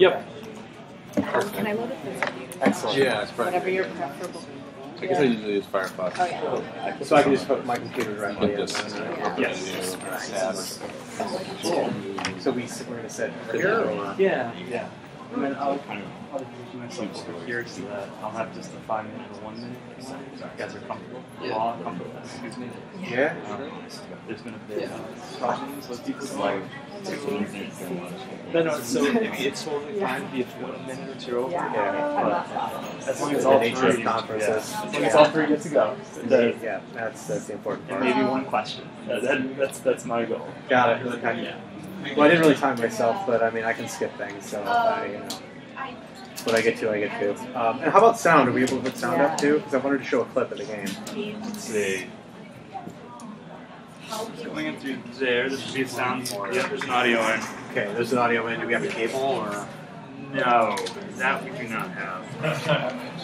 Yep. Can I load up this? Excellent. Yeah, it's probably. Whatever your preferable. I guess I usually use Firefox. Oh, yeah. So I can just hook my computer directly But in. just Yes. tabs. So we we're gonna sit over here. Yeah, yeah. And then I'll, I'll position myself over here so that I'll have just a five minute or one minute. So you guys are comfortable. Yeah. All comfortable. Excuse me. Yeah. Um, there's been a bit of problems with people's like. No, no. So it- it's totally fine to be a one minute or over. Yeah. But as long as The all nature three, of conferences. yeah, as long as all three get to go. The, Yeah, that's that's the important and part. maybe one question. That, that, that's that's my goal. Got it. Okay. Yeah. Well, I didn't really time myself, but I mean, I can skip things, so I, you know, what I get to, I get to. Um, and how about sound? Are we able to put sound up too? Because I wanted to show a clip of the game. Let's see. Going in through there, this should be a sound. Yep, there's an audio in. Okay, there's an audio in. Do we have a cable or? No, that we do not have.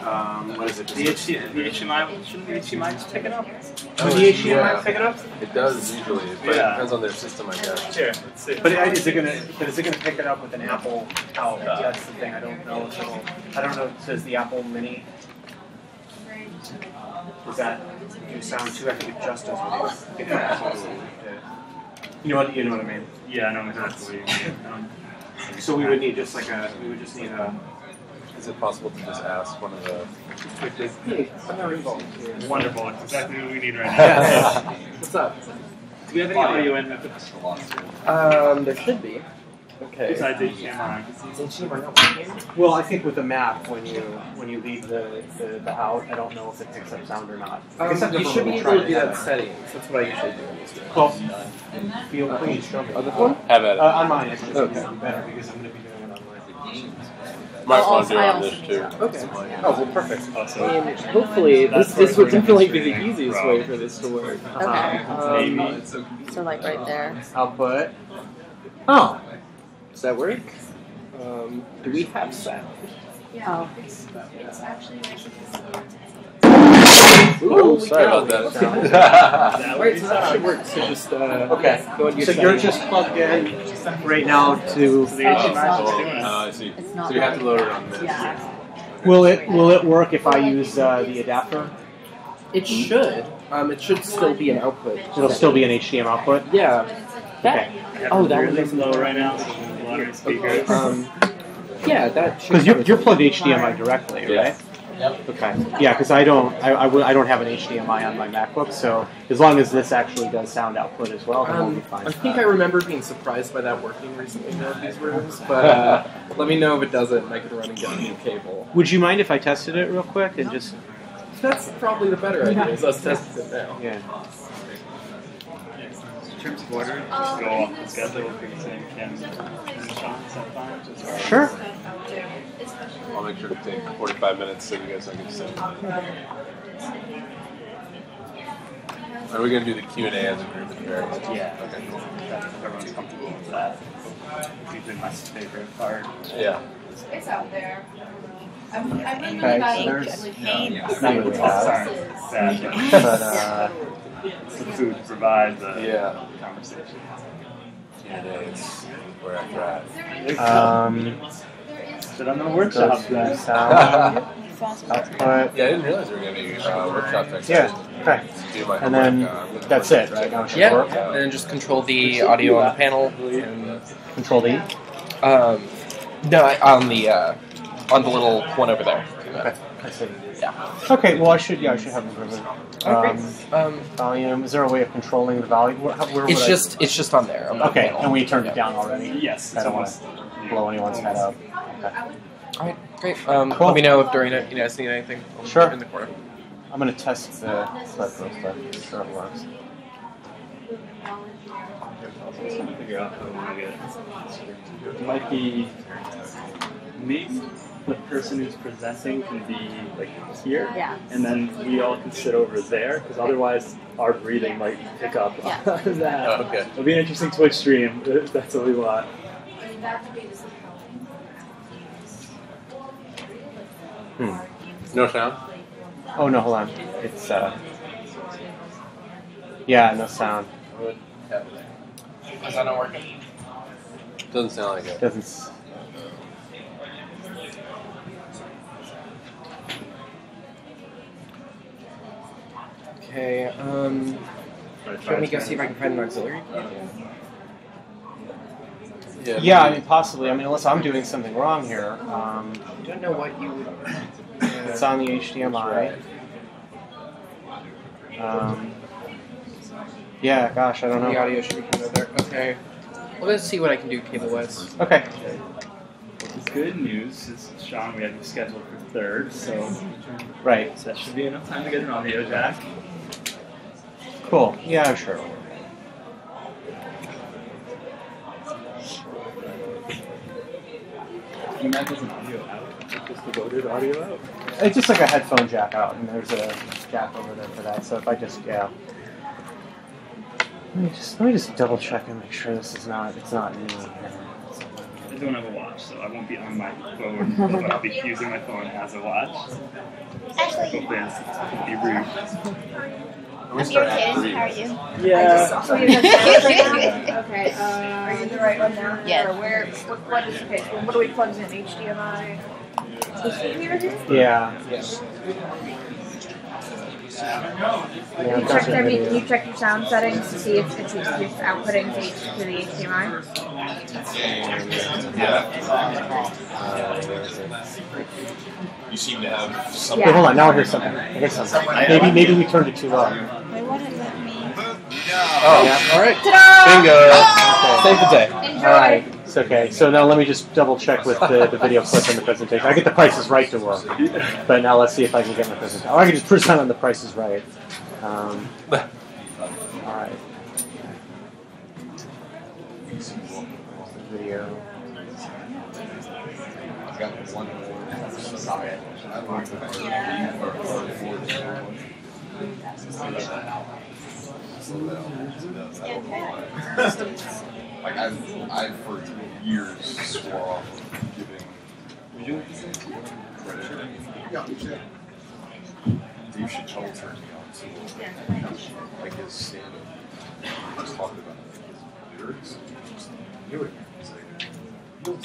Um, what is it? The, HDMI, the HDMI, shouldn't the HDMI just pick it up? Would the HDMI Yeah. pick it up? It does usually, but Yeah. it depends on their system, I guess. Here, let's see. But is it gonna? But is it gonna pick it up with an Apple out? That's the thing. I don't know if it'll. I don't know. Does the Apple Mini? Does that do sound too? I think it just does video. You know what? You know what I mean. yeah, I know exactly. Um, So we would need just like a. We would just need a. Is it possible to just ask one of the? wonderful. It's exactly what we need right now. What's up? Do we have any audio in with the Um, there should be. Okay. besides HDMI? Well, I think with the map, when you when you leave the, the, the out, I don't know if it picks up sound or not. I Um, you never should be really able to do that settings. That's what I usually do in this game. Well, feel please show me. This one? Have at it. Uh, on mine, it's just Okay. better because I'm going to be doing it on mine. Might I'll want to do it also- on this too. Okay. Oh, well, perfect. Oh, I so mean, hopefully, this, this would definitely be the easiest way for this to work. Okay. Um. So like right there. Output. Oh, does that work? Um, do we have sound? Yeah. Oh. Ooh, Sorry about that. That Right, so that should work. So just uh, okay. go So sound. you're just plugged in right now to. The HDMI is Oh, doing I see. So you have to load it on this. Yeah. Will it will it work if I use uh, the adapter? It should. Um, it should still be an output. It'll still be an HDMI output. Yeah. That. Okay. I have Oh, it that really was- low right now. so there's a lot of speakers. Um, yeah, that. Because you're, you're plugged HDMI directly, Yeah. Right? Okay. Yeah, because I don't I, I, don't have an HDMI on my MacBook, so as long as this actually does sound output as well, then we'll be Um, fine. I think I remember being surprised by that working recently in these rooms, but uh, let me know if it doesn't, and I can run and get a new cable. Would you mind if I tested it real quick and just That's probably the better idea. Is us testing it now. yeah? In terms of order, just go off the schedule if you're saying Kim and Shawn sometimes. Just Sure. I'll make sure to take 45 minutes so you guys don't get to sit. Are we gonna do the Q and A as a group at the very end? Yeah. Okay. Cool. That's if everyone's comfortable with that. It's usually my favorite part. Yeah. It's out there. I'm, I'm really Okay, bad so at there's- like Yeah. pain. Not not really bad. sad, But uh, It's the food to provide the Yeah. conversation. Q and A is where I thrive. um, But I'm gonna workshop goes sound output. Yeah, I didn't realize we were gonna be uh, workshop next Yeah. time. Okay. And then uh, that's it, right? Now it Yeah, work. and then just control the audio on the panel. And, Control D. um, no, on the uh, on the little one over there. Okay. I see. Yeah. Okay. Well, I should. Yeah, I should have it driven. Um, Um, volume. Is there a way of controlling the volume? Where, how- where would it's I- just it's just on there. On the Okay, panel. and we turned it down already. Yes. I don't want to blow anyone's head up. Okay. All right, great. Um, Cool. Let me know if during it you guys need anything. Sure. In the corner. I'm gonna test the clip real quick. Sure it works. almost- figure out how to want to get it. It might be maybe the person who's presenting can be like here, Yeah. and then we all can sit over there because otherwise our breathing might pick up Yeah. on that. Oh, okay. It'll be an interesting Twitch stream if that's what we want. Hmm. No sound. Oh no, hold on. It's uh. Yeah, no sound. Is that not working? Doesn't sound like it. Doesn't. Okay, um, Or do you want me go see if I can find an auxiliary? Yeah. Yeah, I mean, possibly. I mean, unless I'm doing something wrong here. Um, I don't know what you would. it's on the HDMI. Um, yeah, gosh, I don't know. The audio should be coming over there. Okay. Well, let's see what I can do cable wise. Okay. The good news is, Shawn, we have you scheduled for third, so Right. So that should be enough time to get an audio jack. Cool. Yeah, sure. You might have an audio out, just the voted audio out. It's just like a headphone jack out, and there's a jack over there for that. So if I just yeah. Let me just let me just double check and make sure this is not it's not new. I don't have a watch, so I won't be on my phone, but I'll be using my phone as a watch. Hopefully, this won't be rude. We start at three. How are you? Yeah. So you're gonna Okay, uh, are you the right one now? Yes. Or where, what, what is, okay, so what do we plug in, HDMI? Yeah. Yes. Yeah, Can you I'm check touching their, video. you check your sound settings to see if it's, it's outputting to, H- to the HDMI? You seem to have some. Wait, hold on. Now I hear something. I hear something. Maybe maybe we turned it too low. Why wouldn't let me? Oh, Yeah. All right. Ta-da! bingo. Save the day. Enjoy. All right. It's okay. So now let me just double check with the, the video clip and the presentation. I get the prices right to work, but now let's see if I can get my presentation. Or I can just present on the prices right. Um, all right. Video. Like I've, I've for years swore off giving credit. Dave Chappelle turned me on to like his stand up. He just talked about his lyrics. Knew it. Like, you'll.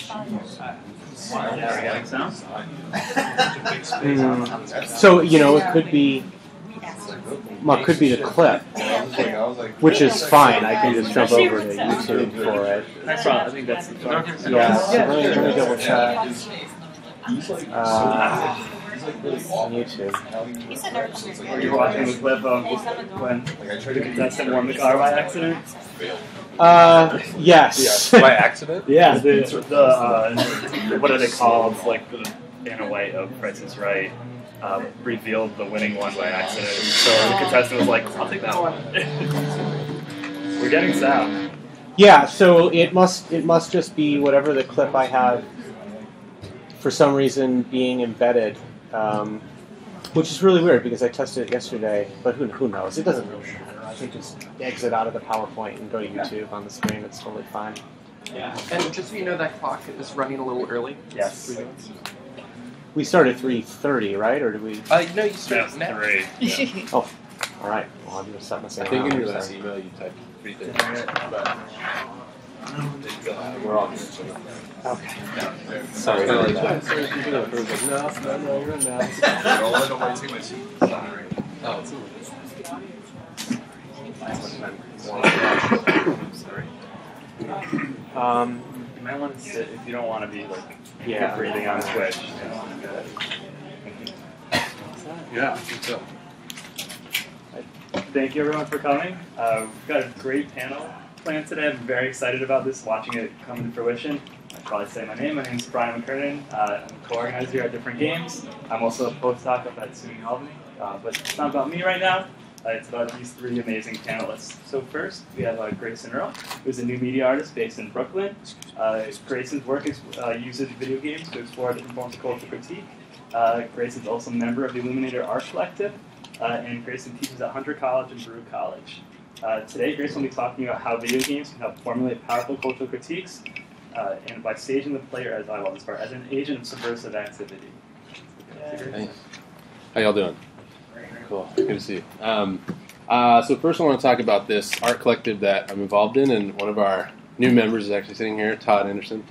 Mm, so you know it could be well, it could be the clip, which is fine. I can just jump over to YouTube for it. I think that's the. Yeah. Let me, let me double check. Uh, like really on awful. YouTube. Are you watching the clip of when Like I tried the contestant won the car by accident? Uh, yes. By accident? Yeah, the, the uh, what are they called? Like the Vanna White of Price is Right uh, revealed the winning one by accident. So the contestant was like, "I'll take that one." We're getting sound. Yeah, so it must it must just be whatever the clip I have for some reason being embedded, um, which is really weird because I tested it yesterday. But who who knows? It doesn't really matter. I can just exit out of the PowerPoint and go to YouTube on the screen. It's totally fine. Yeah, And just so you know, that clock is running a little early. Yes. We start at three thirty, right? Or do we? Uh, no, you start That's now. three. Yeah. All right. Well, I'm gonna set myself. I think in your last email you typed three things. We're all good. Okay. Sorry. Sorry, no, no, no, you're take my. Oh, Um, You might want to sit if you don't want to be like yeah. breathing on Twitch. Yeah, it's up. Thank you everyone for coming. Uh, we've got a great panel today. I'm very excited about this, watching it come to fruition. I'd probably say my name. My name is Brian McKernan. Uh, I'm a co-organizer at Different Games. I'm also a postdoc up at SUNY Albany. Uh, but it's not about me right now. Uh, it's about these three amazing panelists. So first, we have uh, Grayson Earle, who's a new media artist based in Brooklyn. Uh, Grayson's work is, uh, uses video games to explore different forms of cultural critique. Uh, Grayson's also a member of the Illuminator Art Collective, and Grayson teaches at Hunter College and Baruch College. Uh, today, Grace will be talking about how video games can help formulate powerful cultural critiques, uh, and by staging the player, as I love this part, as an agent of subversive activity. Thanks. How y'all doing? Cool. Good to see you. Um, uh, so first, I want to talk about this art collective that I'm involved in, and one of our new members is actually sitting here, Todd Anderson.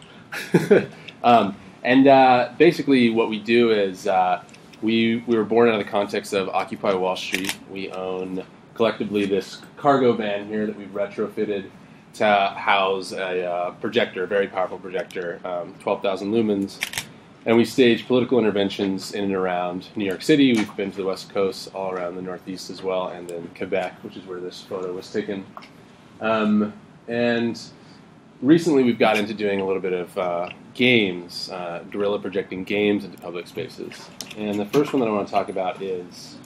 um, and uh, basically, what we do is uh, we we were born out of the context of Occupy Wall Street. We own collectively this cargo van here that we've retrofitted to house a uh, projector, a very powerful projector, um, 12,000 lumens. And we stage political interventions in and around New York City. We've been to the West Coast, all around the Northeast as well, and then Quebec, which is where this photo was taken. Um, and recently we've got into doing a little bit of uh, games, uh, guerrilla projecting games into public spaces. And the first one that I want to talk about is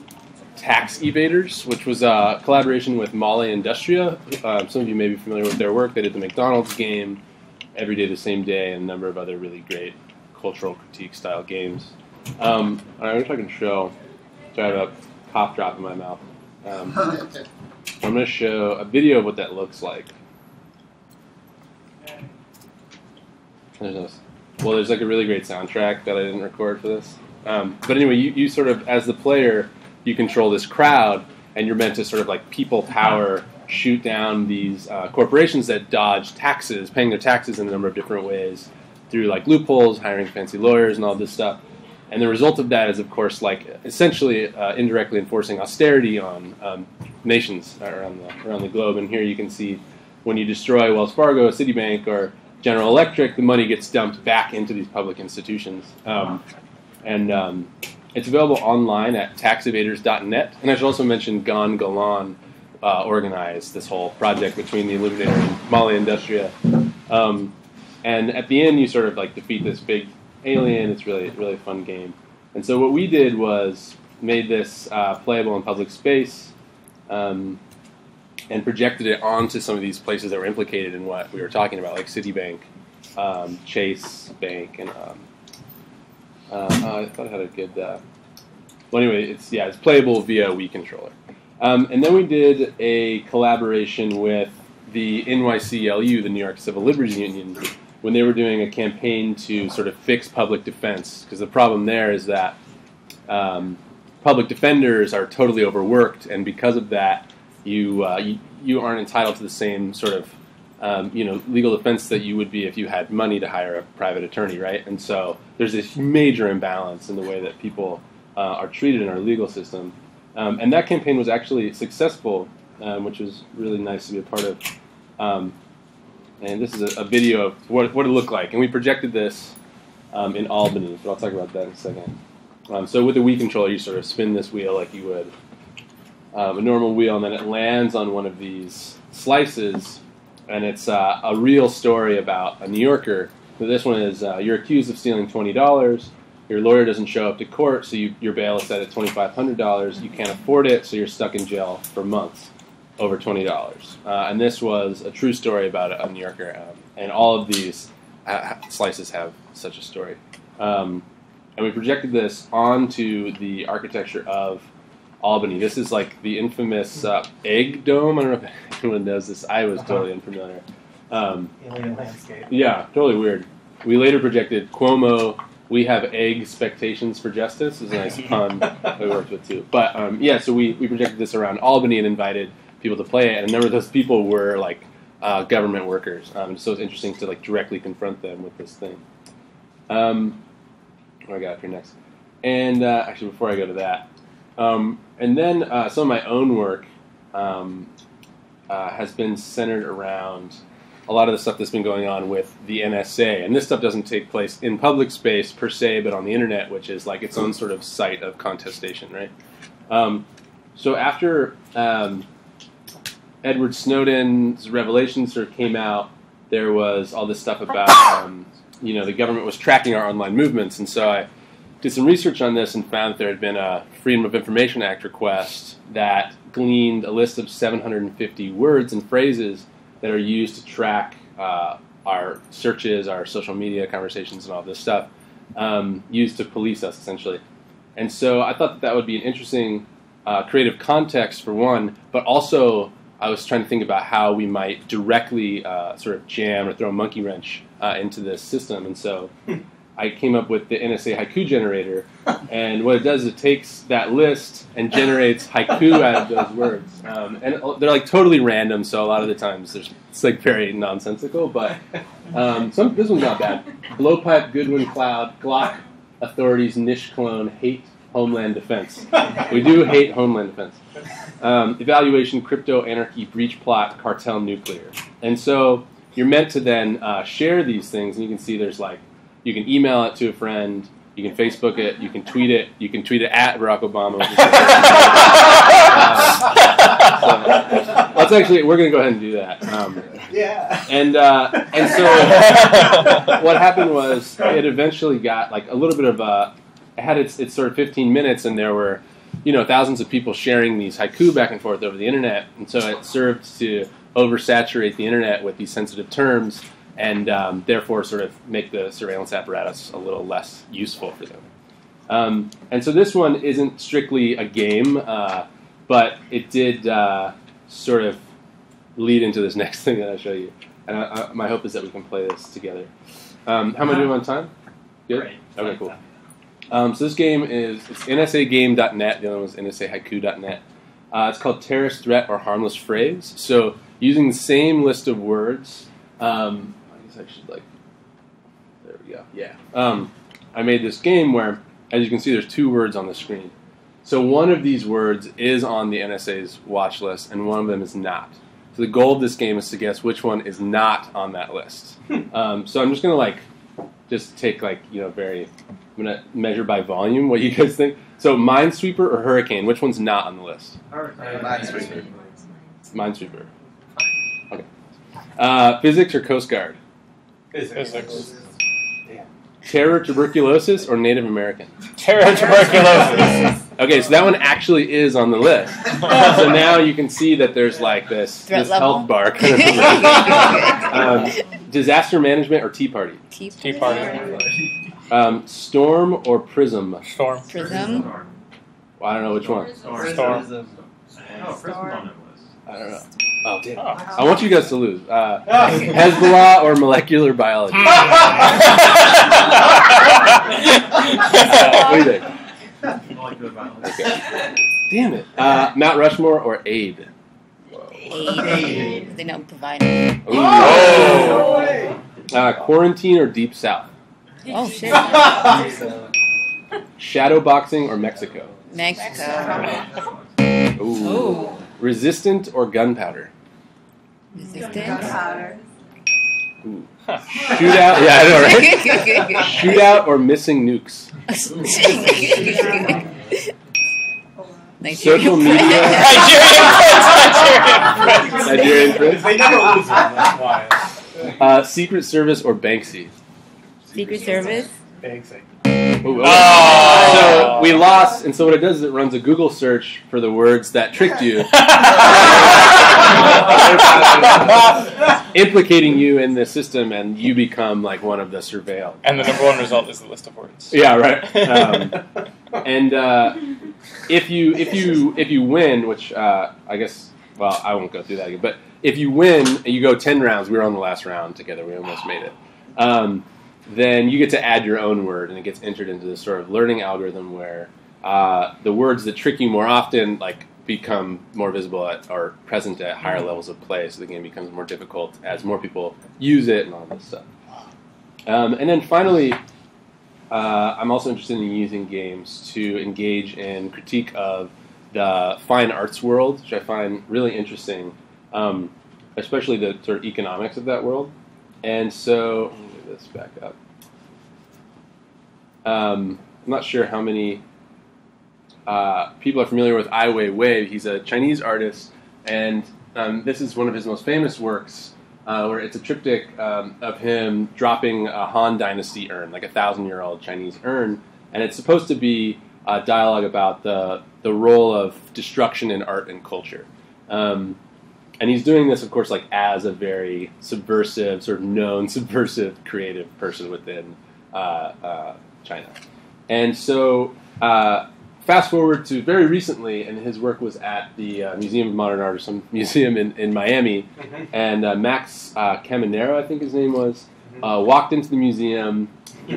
Tax Evaders, which was a collaboration with Molleindustria. Um, some of you may be familiar with their work. They did the McDonald's game, Every Day the Same Day, and a number of other really great cultural critique style games. Um, I wish I can show. So I have a cough drop in my mouth. Um, I'm going to show a video of what that looks like. There's this. Well, there's like a really great soundtrack that I didn't record for this. Um, but anyway, you, you sort of, as the player, you control this crowd, and you're meant to sort of like people power shoot down these uh, corporations that dodge taxes, paying their taxes in a number of different ways through like loopholes, hiring fancy lawyers, and all this stuff. And the result of that is, of course, like essentially uh, indirectly enforcing austerity on um, nations around the around the globe. And here you can see when you destroy Wells Fargo, Citibank, or General Electric, the money gets dumped back into these public institutions. Um, and um, it's available online at taxevaders.net. And I should also mention Gan Golan uh, organized this whole project between the Illuminator and Molleindustria. Um, and at the end, you sort of like defeat this big alien. It's really, really fun game. And so what we did was made this uh, playable in public space um, and projected it onto some of these places that were implicated in what we were talking about, like Citibank, um, Chase Bank, and um, uh, I thought I had a good. Uh, well, anyway, it's yeah, it's playable via Wii controller. Um, and then we did a collaboration with the NYCLU, the New York Civil Liberties Union, when they were doing a campaign to sort of fix public defense. Because the problem there is that um, public defenders are totally overworked, and because of that, you, uh, you you aren't entitled to the same sort of um, you know legal defense that you would be if you had money to hire a private attorney, right? And so there's this major imbalance in the way that people uh, are treated in our legal system. Um, and that campaign was actually successful, um, which was really nice to be a part of. Um, and this is a, a, video of what, what it looked like. And we projected this um, in Albany, but I'll talk about that in a second. Um, so with the Wii controller, you sort of spin this wheel like you would a normal wheel, and then it lands on one of these slices, and it's uh, a real story about a New Yorker. So this one is uh, you're accused of stealing twenty dollars your lawyer doesn't show up to court, so you, your bail is set at $2,500. You can't afford it, so you're stuck in jail for months over $20. Uh, and this was a true story about a, New Yorker. Um, and all of these uh, slices have such a story. Um, and we projected this onto the architecture of Albany. This is like the infamous uh, egg dome. I don't know if anyone knows this. I was totally unfamiliar. Um, Alien landscape. yeah, totally weird. We later projected Cuomo we have egg expectations for justice is a nice pun we worked with too. But um, yeah, so we, we projected this around Albany and invited people to play it, and a number of those people were like uh, government workers. Um, so it's interesting to like directly confront them with this thing. Um, what I got up here next? And uh, actually, before I go to that, um, and then uh, some of my own work um, uh, has been centered around a lot of the stuff that's been going on with the NSA. And this stuff doesn't take place in public space per se, but on the internet, which is like its own sort of site of contestation, right? Um, so after um, Edward Snowden's revelations sort of came out, there was all this stuff about, um, you know, the government was tracking our online movements. And so I did some research on this and found that there had been a Freedom of Information Act request that gleaned a list of 750 words and phrases that are used to track uh, our searches, our social media conversations, and all this stuff, um, used to police us essentially. And so I thought that that would be an interesting uh, creative context for one, but also I was trying to think about how we might directly uh, sort of jam or throw a monkey wrench uh, into this system. And so I came up with the NSA haiku generator, and what it does is it takes that list and generates haiku out of those words, um, and they're like totally random. So a lot of the times there's it's like very nonsensical, but um, some this one's not bad. Blowpipe, Goodwin Cloud, Glock, authorities, niche clone, hate Homeland Defense. We do hate Homeland Defense. Um, evaluation, crypto, anarchy, breach plot, cartel, nuclear. And so you're meant to then uh, share these things, and you can see there's like, you can email it to a friend, you can Facebook it, you can tweet it, you can tweet it at Barack Obama. which is- Uh, so let's actually, we're going to go ahead and do that. Um, Yeah. and uh, and so what happened was it eventually got like a little bit of a it had its its sort of 15 minutes and there were you know thousands of people sharing these haiku back and forth over the internet and so it served to oversaturate the internet with these sensitive terms and um, therefore sort of make the surveillance apparatus a little less useful for them um, and so this one isn't strictly a game uh, but it did uh, sort of lead into this next thing that I'll show you. And I, I, my hope is that we can play this together. Um, how am I doing on time? Good? Great. Okay, cool. Um, so this game is it's nsagame.net. The other one was nsahaiku.net. Uh, it's called terrorist threat or harmless phrase. So using the same list of words, um, I should like. There we go. Yeah. Um, I made this game where, as you can see, there's two words on the screen. So one of these words is on the NSA's watch list, and one of them is not. So the goal of this game is to guess which one is not on that list. Um, so I'm just gonna like just take like you know very I'm gonna measure by volume what you guys think. So Minesweeper or Hurricane, which one's not on the list? Minesweeper. Minesweeper. Okay. Uh, physics or Coast Guard? Physics. Terror, tuberculosis, or Native American? Terror tuberculosis. Okay, so that one actually is on the list. so now you can see that there's like this, Threat this level. health bar. kind of um, disaster management or Tea Party? Tea, Tea Party. Um, storm or Prism? Storm. Prism. Well, I don't know which one. Storm. I don't know. Oh, damn. Oh. I want you guys to lose. Uh, Hezbollah or molecular biology? what do you think? Okay. Damn it. Uh, Mount Rushmore or Aid? Aid. They don't provide it. Oh. Uh, quarantine or Deep South? Oh, shit. Shadow boxing or Mexico? Mexico. Ooh. Resistant or gunpowder? Resistance. Ooh. Shootout? Yeah, I know, right? Shootout or missing nukes? Social Nigerian media. Prince. Nigerian Prince. They never lose them, that's why. Uh, Secret Service or Banksy? Secret Service. Ooh, Oh. So we lost, and so what it does is it runs a Google search for the words that tricked you, implicating you in the system, and you become like one of the surveilled. And the number one result is the list of words. Yeah, right. Um, and uh, if you if you if you win, which uh, I guess well I won't go through that again, but if you win and you go ten rounds, we were on the last round together. We almost made it. Um, then you get to add your own word, and it gets entered into this sort of learning algorithm where uh, the words that trick you more often, like become more visible at, or present at higher levels of play, so the game becomes more difficult as more people use it and all this stuff. Um, and then finally, uh, I'm also interested in using games to engage in critique of the fine arts world, which I find really interesting, um, especially the sort of economics of that world. And so, let me get this back up. Um, I'm not sure how many uh, people are familiar with Ai Weiwei. He's a Chinese artist, and um, this is one of his most famous works, uh, where it's a triptych um, of him dropping a Han Dynasty urn, like a thousand-year-old Chinese urn, and it's supposed to be a dialogue about the the role of destruction in art and culture. Um, and he's doing this, of course, like as a very subversive, sort of known subversive, creative person within uh, uh, China. And so, uh, fast forward to very recently, and his work was at the uh, Museum of Modern Art, or some museum in, in Miami. And uh, Max uh, Caminero, I think his name was, uh, walked into the museum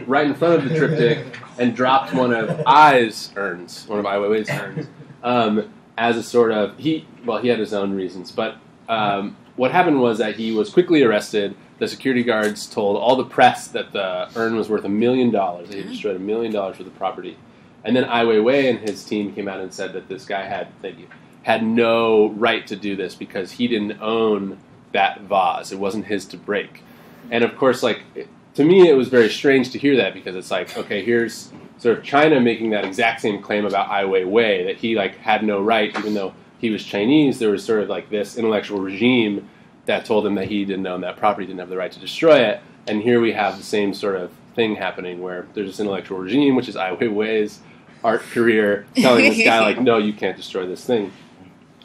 right in front of the triptych and dropped one of I's urns, one of Ai Weiwei's urns, um, as a sort of he. Well, he had his own reasons, but um, what happened was that he was quickly arrested. The security guards told all the press that the urn was worth a million dollars. That he destroyed a million dollars worth of property. And then Ai Weiwei and his team came out and said that this guy had, thank you, had no right to do this because he didn't own that vase. It wasn't his to break. And of course, like it- to me, it was very strange to hear that because it's like, okay, here's sort of China making that exact same claim about Ai Weiwei that he like had no right, even though he was Chinese. There was sort of like this intellectual regime that told him that he didn't own that property, didn't have the right to destroy it. And here we have the same sort of thing happening where there's this intellectual regime, which is Ai Weiwei's art career, telling this guy like, no, you can't destroy this thing.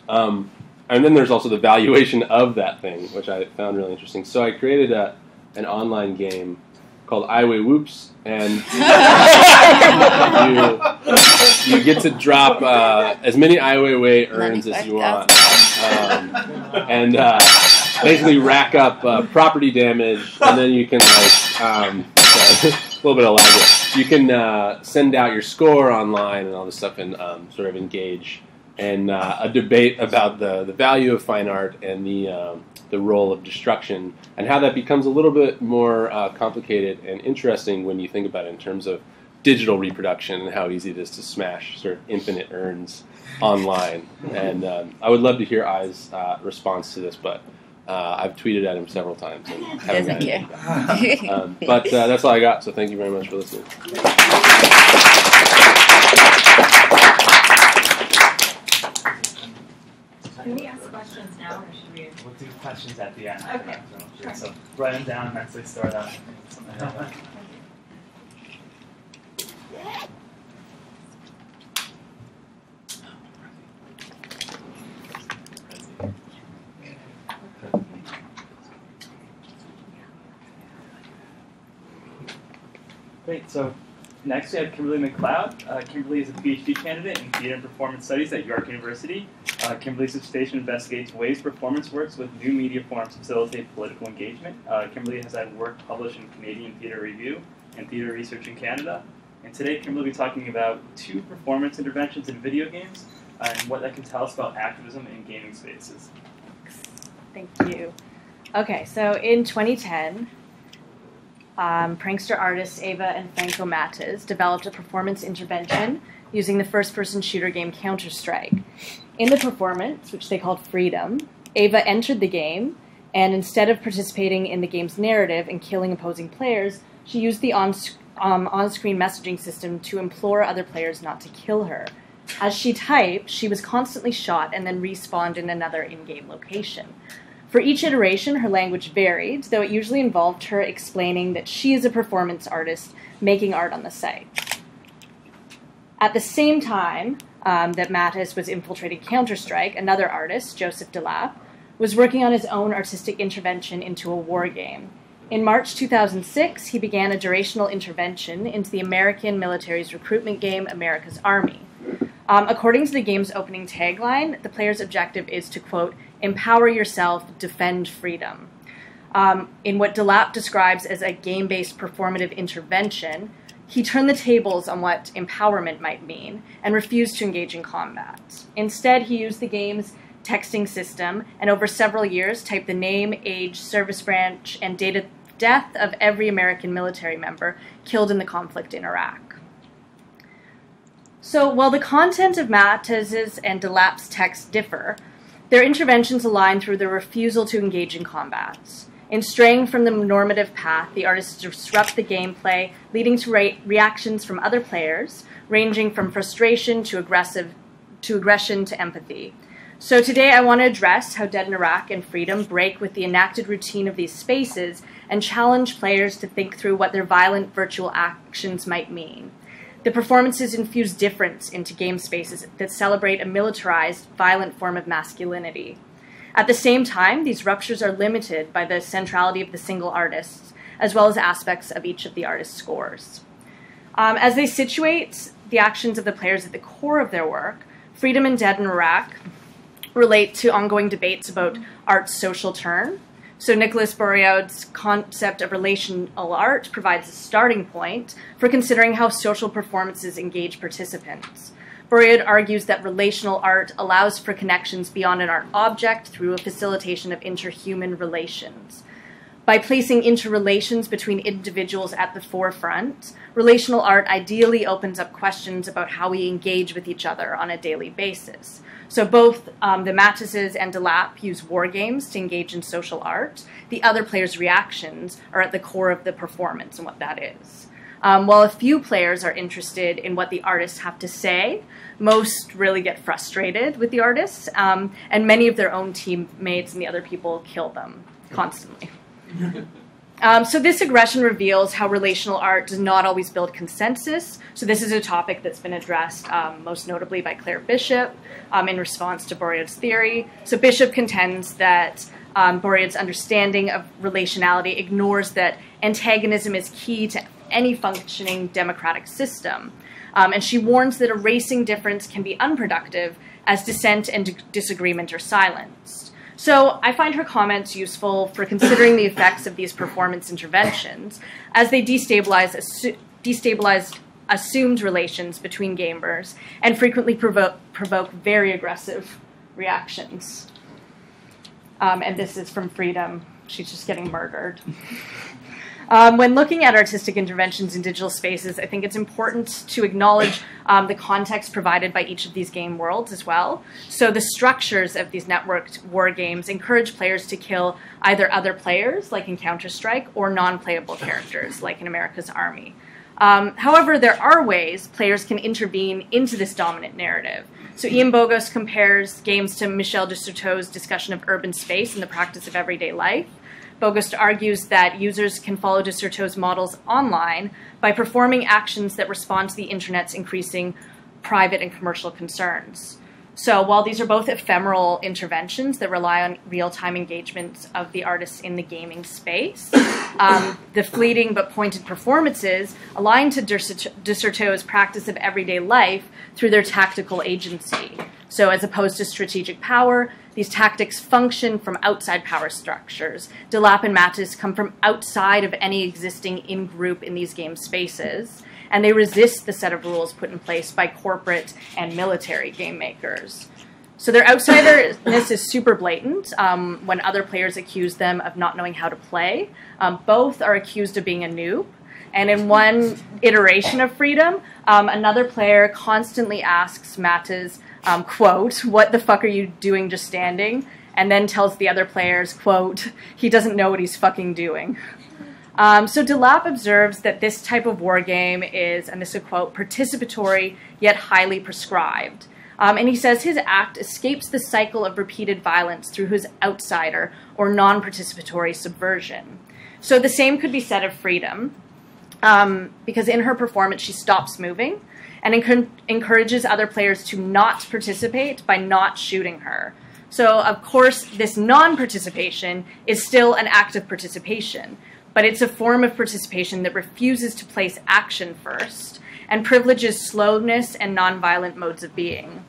Um, and then there's also the valuation of that thing, which I found really interesting. So I created a, an online game called Ai Wei Whoops, and you, you get to drop uh, as many Ai Weiwei urns as you want, um, and uh, basically rack up uh, property damage, and then you can like um, sorry, a little bit of lag. You can uh, send out your score online and all this stuff, and um, sort of engage in uh, a debate about the, the value of fine art and the um, the role of destruction, and how that becomes a little bit more uh, complicated and interesting when you think about it in terms of digital reproduction and how easy it is to smash sort of infinite urns online. And um, I would love to hear I's uh, response to this, but uh, I've tweeted at him several times and haven't Doesn't care. Um, but uh, that's all I got. So thank you very much for listening. Can we ask questions now, or should we? We'll do questions at the end. Okay. So, so write them down, mentally store them. something like that. Great. So next we have Kimberley McLeod. Uh, Kimberley is a PhD candidate in theater and performance studies at York University. Uh, Kimberley's dissertation investigates ways performance works with new media forms to facilitate political engagement. Uh, Kimberley has had work published in Canadian Theatre Review and Theatre Research in Canada. And today, Kimberley will be talking about two performance interventions in video games uh, and what that can tell us about activism in gaming spaces. Thank you. Okay, so in 2010, um, prankster artists Ava and Franco Mattes developed a performance intervention using the first person shooter game Counter Strike. In the performance, which they called Freedom, Ava entered the game, and instead of participating in the game's narrative and killing opposing players, she used the on, um, on-screen messaging system to implore other players not to kill her. As she typed, she was constantly shot and then respawned in another in-game location. For each iteration, her language varied, though it usually involved her explaining that she is a performance artist making art on the site. At the same time um, that Mattes was infiltrating Counter Strike, another artist, Joseph DeLappe, was working on his own artistic intervention into a war game. In March 2006, he began a durational intervention into the American military's recruitment game, America's Army. Um, according to the game's opening tagline, the player's objective is to, quote, empower yourself, defend freedom. Um, in what DeLappe describes as a game based performative intervention, he turned the tables on what empowerment might mean and refused to engage in combat. Instead, he used the game's texting system and over several years typed the name, age, service branch, and date of death of every American military member killed in the conflict in Iraq. So, while the content of Mattes's and DeLappe's texts differ, their interventions align through their refusal to engage in combat. In straying from the normative path, the artists disrupt the gameplay, leading to re- reactions from other players, ranging from frustration to aggressive to aggression to empathy. So today I want to address how Dead in Iraq and Freedom break with the enacted routine of these spaces and challenge players to think through what their violent virtual actions might mean. The performances infuse difference into game spaces that celebrate a militarized, violent form of masculinity. At the same time, these ruptures are limited by the centrality of the single artists, as well as aspects of each of the artist's scores. Um, as they situate the actions of the players at the core of their work, Freedom and Dead in Iraq relate to ongoing debates about art's social turn, So Nicolas Bourriaud's concept of relational art provides a starting point for considering how social performances engage participants. Bourriaud argues that relational art allows for connections beyond an art object through a facilitation of interhuman relations. By placing interrelations between individuals at the forefront, relational art ideally opens up questions about how we engage with each other on a daily basis. So both um, the Mattises and DeLappe use war games to engage in social art. The other players' reactions are at the core of the performance and what that is. Um, while a few players are interested in what the artists have to say, most really get frustrated with the artists, um, and many of their own teammates and the other people kill them constantly. Um, so this aggression reveals how relational art does not always build consensus. So this is a topic that's been addressed um, most notably by Claire Bishop um, in response to Bourriaud's theory. So Bishop contends that um, Bourriaud's understanding of relationality ignores that antagonism is key to any functioning democratic system. Um, and she warns that erasing difference can be unproductive as dissent and d- disagreement are silenced. So I find her comments useful for considering the effects of these performance interventions as they destabilize, assu- assumed relations between gamers and frequently provoke, provoke very aggressive reactions. Um, and this is from Freedom. She's just getting murdered. Um, when looking at artistic interventions in digital spaces, I think it's important to acknowledge um, the context provided by each of these game worlds as well. So, the structures of these networked war games encourage players to kill either other players, like in Counter Strike, or non playable characters, like in America's Army. Um, however, there are ways players can intervene into this dominant narrative. So Ian Bogost compares games to Michel de Certeau's discussion of urban space and the practice of everyday life. Bogost argues that users can follow de Certeau's models online by performing actions that respond to the internet's increasing private and commercial concerns. So while these are both ephemeral interventions that rely on real-time engagements of the artists in the gaming space, um, the fleeting but pointed performances align to de Certeau's practice of everyday life through their tactical agency. So as opposed to strategic power, these tactics function from outside power structures. DeLappe and Mattes come from outside of any existing in group in these game spaces, and they resist the set of rules put in place by corporate and military game makers. So their outsiderness is super blatant um, when other players accuse them of not knowing how to play. Um, both are accused of being a noob. And in one iteration of Freedom, um, another player constantly asks Mattes um, quote, what the fuck are you doing just standing? And then tells the other players, quote, he doesn't know what he's fucking doing. Um, so DeLappe observes that this type of war game is, and this is a quote, participatory yet highly prescribed. Um, and he says his act escapes the cycle of repeated violence through his outsider or non participatory subversion. So the same could be said of Freedom, um, because in her performance she stops moving and enc- encourages other players to not participate by not shooting her. So, of course, this non participation is still an act of participation, but it's a form of participation that refuses to place action first and privileges slowness and nonviolent modes of being.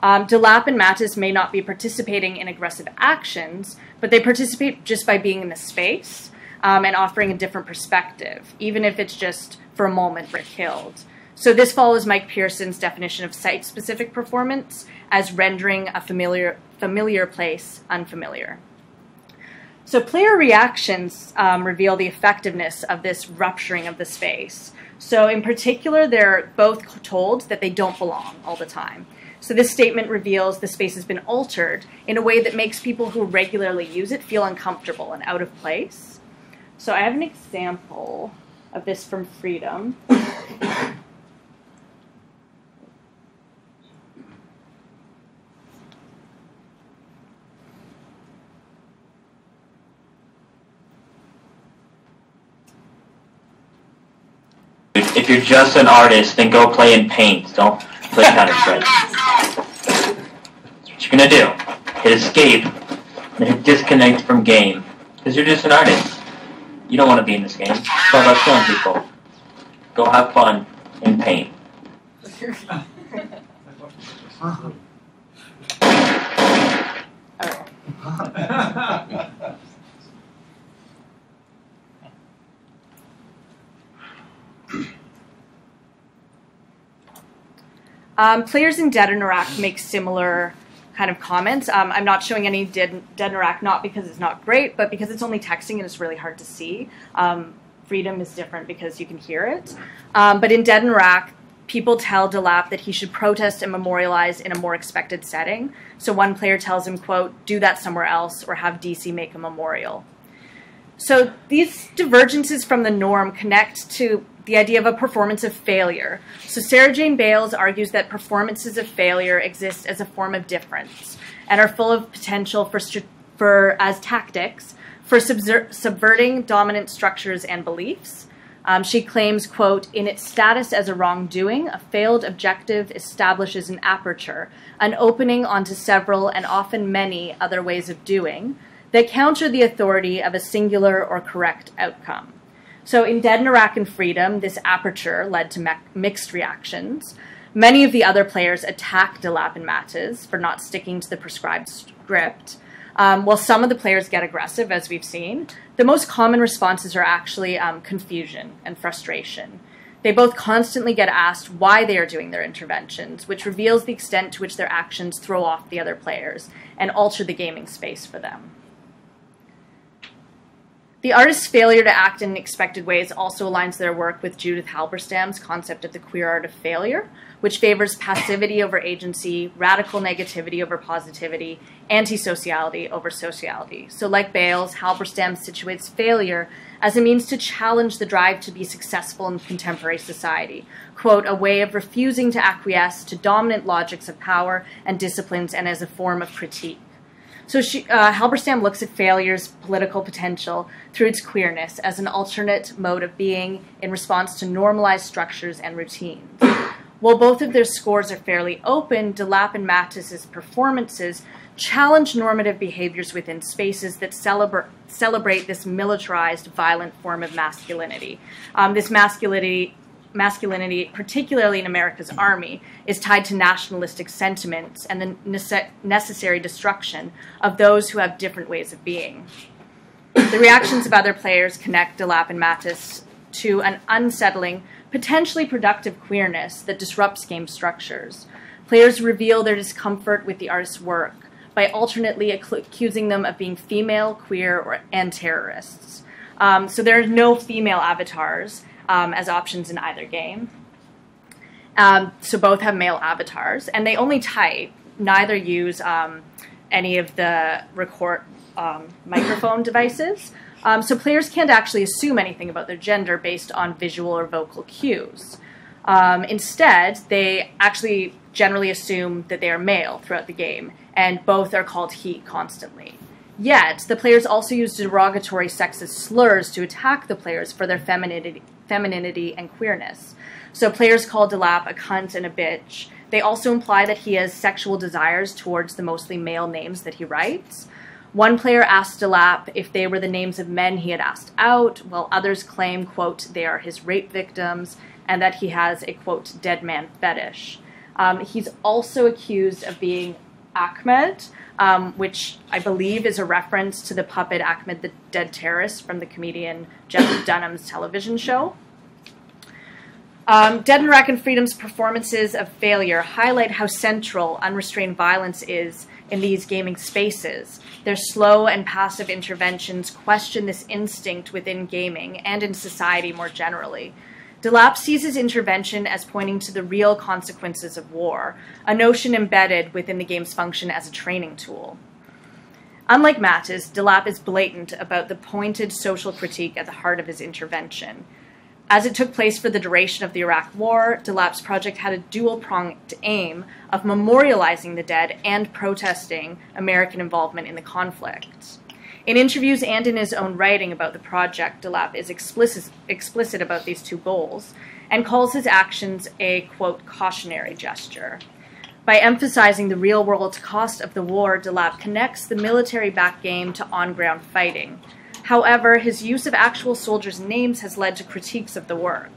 Um, DeLappe and Mattes may not be participating in aggressive actions, but they participate just by being in the space um, and offering a different perspective, even if it's just for a moment they're killed. So this follows Mike Pearson's definition of site-specific performance as rendering a familiar familiar place unfamiliar. So player reactions um, reveal the effectiveness of this rupturing of the space. So in particular, they're both told that they don't belong all the time. So this statement reveals the space has been altered in a way that makes people who regularly use it feel uncomfortable and out of place. So I have an example of this from Freedom. If you're just an artist, then go play in paint. Don't play Counter Strike. That's what you're gonna do. Hit escape, and hit disconnect from game. Because you're just an artist. You don't want to be in this game. It's all about killing people. Go have fun in paint. Um, players in Dead in Iraq make similar kind of comments. Um, I'm not showing any Dead, Dead Iraq not because it's not great, but because it's only texting and it's really hard to see. Um, freedom is different because you can hear it. Um, but in Dead in Iraq, people tell DeLappe that he should protest and memorialize in a more expected setting. So one player tells him, quote, do that somewhere else or have DC make a memorial. So these divergences from the norm connect to the idea of a performance of failure. So Sarah Jane Bailes argues that performances of failure exist as a form of difference and are full of potential for, for as tactics for subverting dominant structures and beliefs. Um, she claims, quote, in its status as a wrongdoing, a failed objective establishes an aperture, an opening onto several and often many other ways of doing that counter the authority of a singular or correct outcome. So in Dead in Iraq and Freedom, this aperture led to me- mixed reactions. Many of the other players attack DeLappe and Mattes for not sticking to the prescribed script. Um, while some of the players get aggressive, as we've seen, the most common responses are actually um, confusion and frustration. They both constantly get asked why they are doing their interventions, which reveals the extent to which their actions throw off the other players and alter the gaming space for them. The artist's failure to act in expected ways also aligns their work with Judith Halberstam's concept of the queer art of failure, which favors passivity over agency, radical negativity over positivity, antisociality over sociality. So, like Bailes, Halberstam situates failure as a means to challenge the drive to be successful in contemporary society. Quote, a way of refusing to acquiesce to dominant logics of power and disciplines and as a form of critique. So she, uh, Halberstam looks at failure's political potential through its queerness as an alternate mode of being in response to normalized structures and routines. While both of their scores are fairly open, DeLappe and Mattes's performances challenge normative behaviors within spaces that celebra- celebrate this militarized, violent form of masculinity. Um, this masculinity masculinity, particularly in America's army, is tied to nationalistic sentiments and the nece- necessary destruction of those who have different ways of being. The reactions of other players connect DeLappe and Mattes to an unsettling, potentially productive queerness that disrupts game structures. Players reveal their discomfort with the artist's work by alternately accusing them of being female, queer, or, and terrorists. Um, so there are no female avatars, um, as options in either game. Um, so both have male avatars, and they only type. Neither use um, any of the record um, microphone devices. Um, so players can't actually assume anything about their gender based on visual or vocal cues. Um, instead, they actually generally assume that they are male throughout the game, and both are called he constantly. Yet, the players also use derogatory sexist slurs to attack the players for their femininity, femininity and queerness. So players call DeLappe a cunt and a bitch. They also imply that he has sexual desires towards the mostly male names that he writes. One player asked DeLappe if they were the names of men he had asked out, while others claim, quote, they are his rape victims, and that he has a, quote, dead man fetish. Um, he's also accused of being Achmed, um, which I believe is a reference to the puppet Achmed the Dead Terrorist from the comedian Jeff Dunham's television show. Um, Dead in Iraq and Freedom's performances of failure highlight how central unrestrained violence is in these gaming spaces. Their slow and passive interventions question this instinct within gaming and in society more generally. DeLappe sees his intervention as pointing to the real consequences of war, a notion embedded within the game's function as a training tool. Unlike Mattes, DeLappe is blatant about the pointed social critique at the heart of his intervention. As it took place for the duration of the Iraq War, DeLappe's project had a dual pronged aim of memorializing the dead and protesting American involvement in the conflict. In interviews and in his own writing about the project, DeLappe is explicit, explicit about these two goals and calls his actions a, quote, cautionary gesture. By emphasizing the real world cost of the war, DeLappe connects the military back game to on ground fighting. However, his use of actual soldiers' names has led to critiques of the work.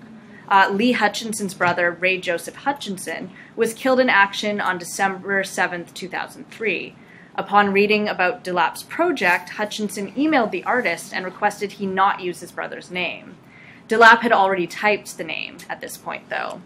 Uh, Lee Hutchinson's brother, Ray Joseph Hutchinson, was killed in action on December 7, 2003. Upon reading about DeLappe's project, Hutchinson emailed the artist and requested he not use his brother's name. DeLappe had already typed the name at this point, though.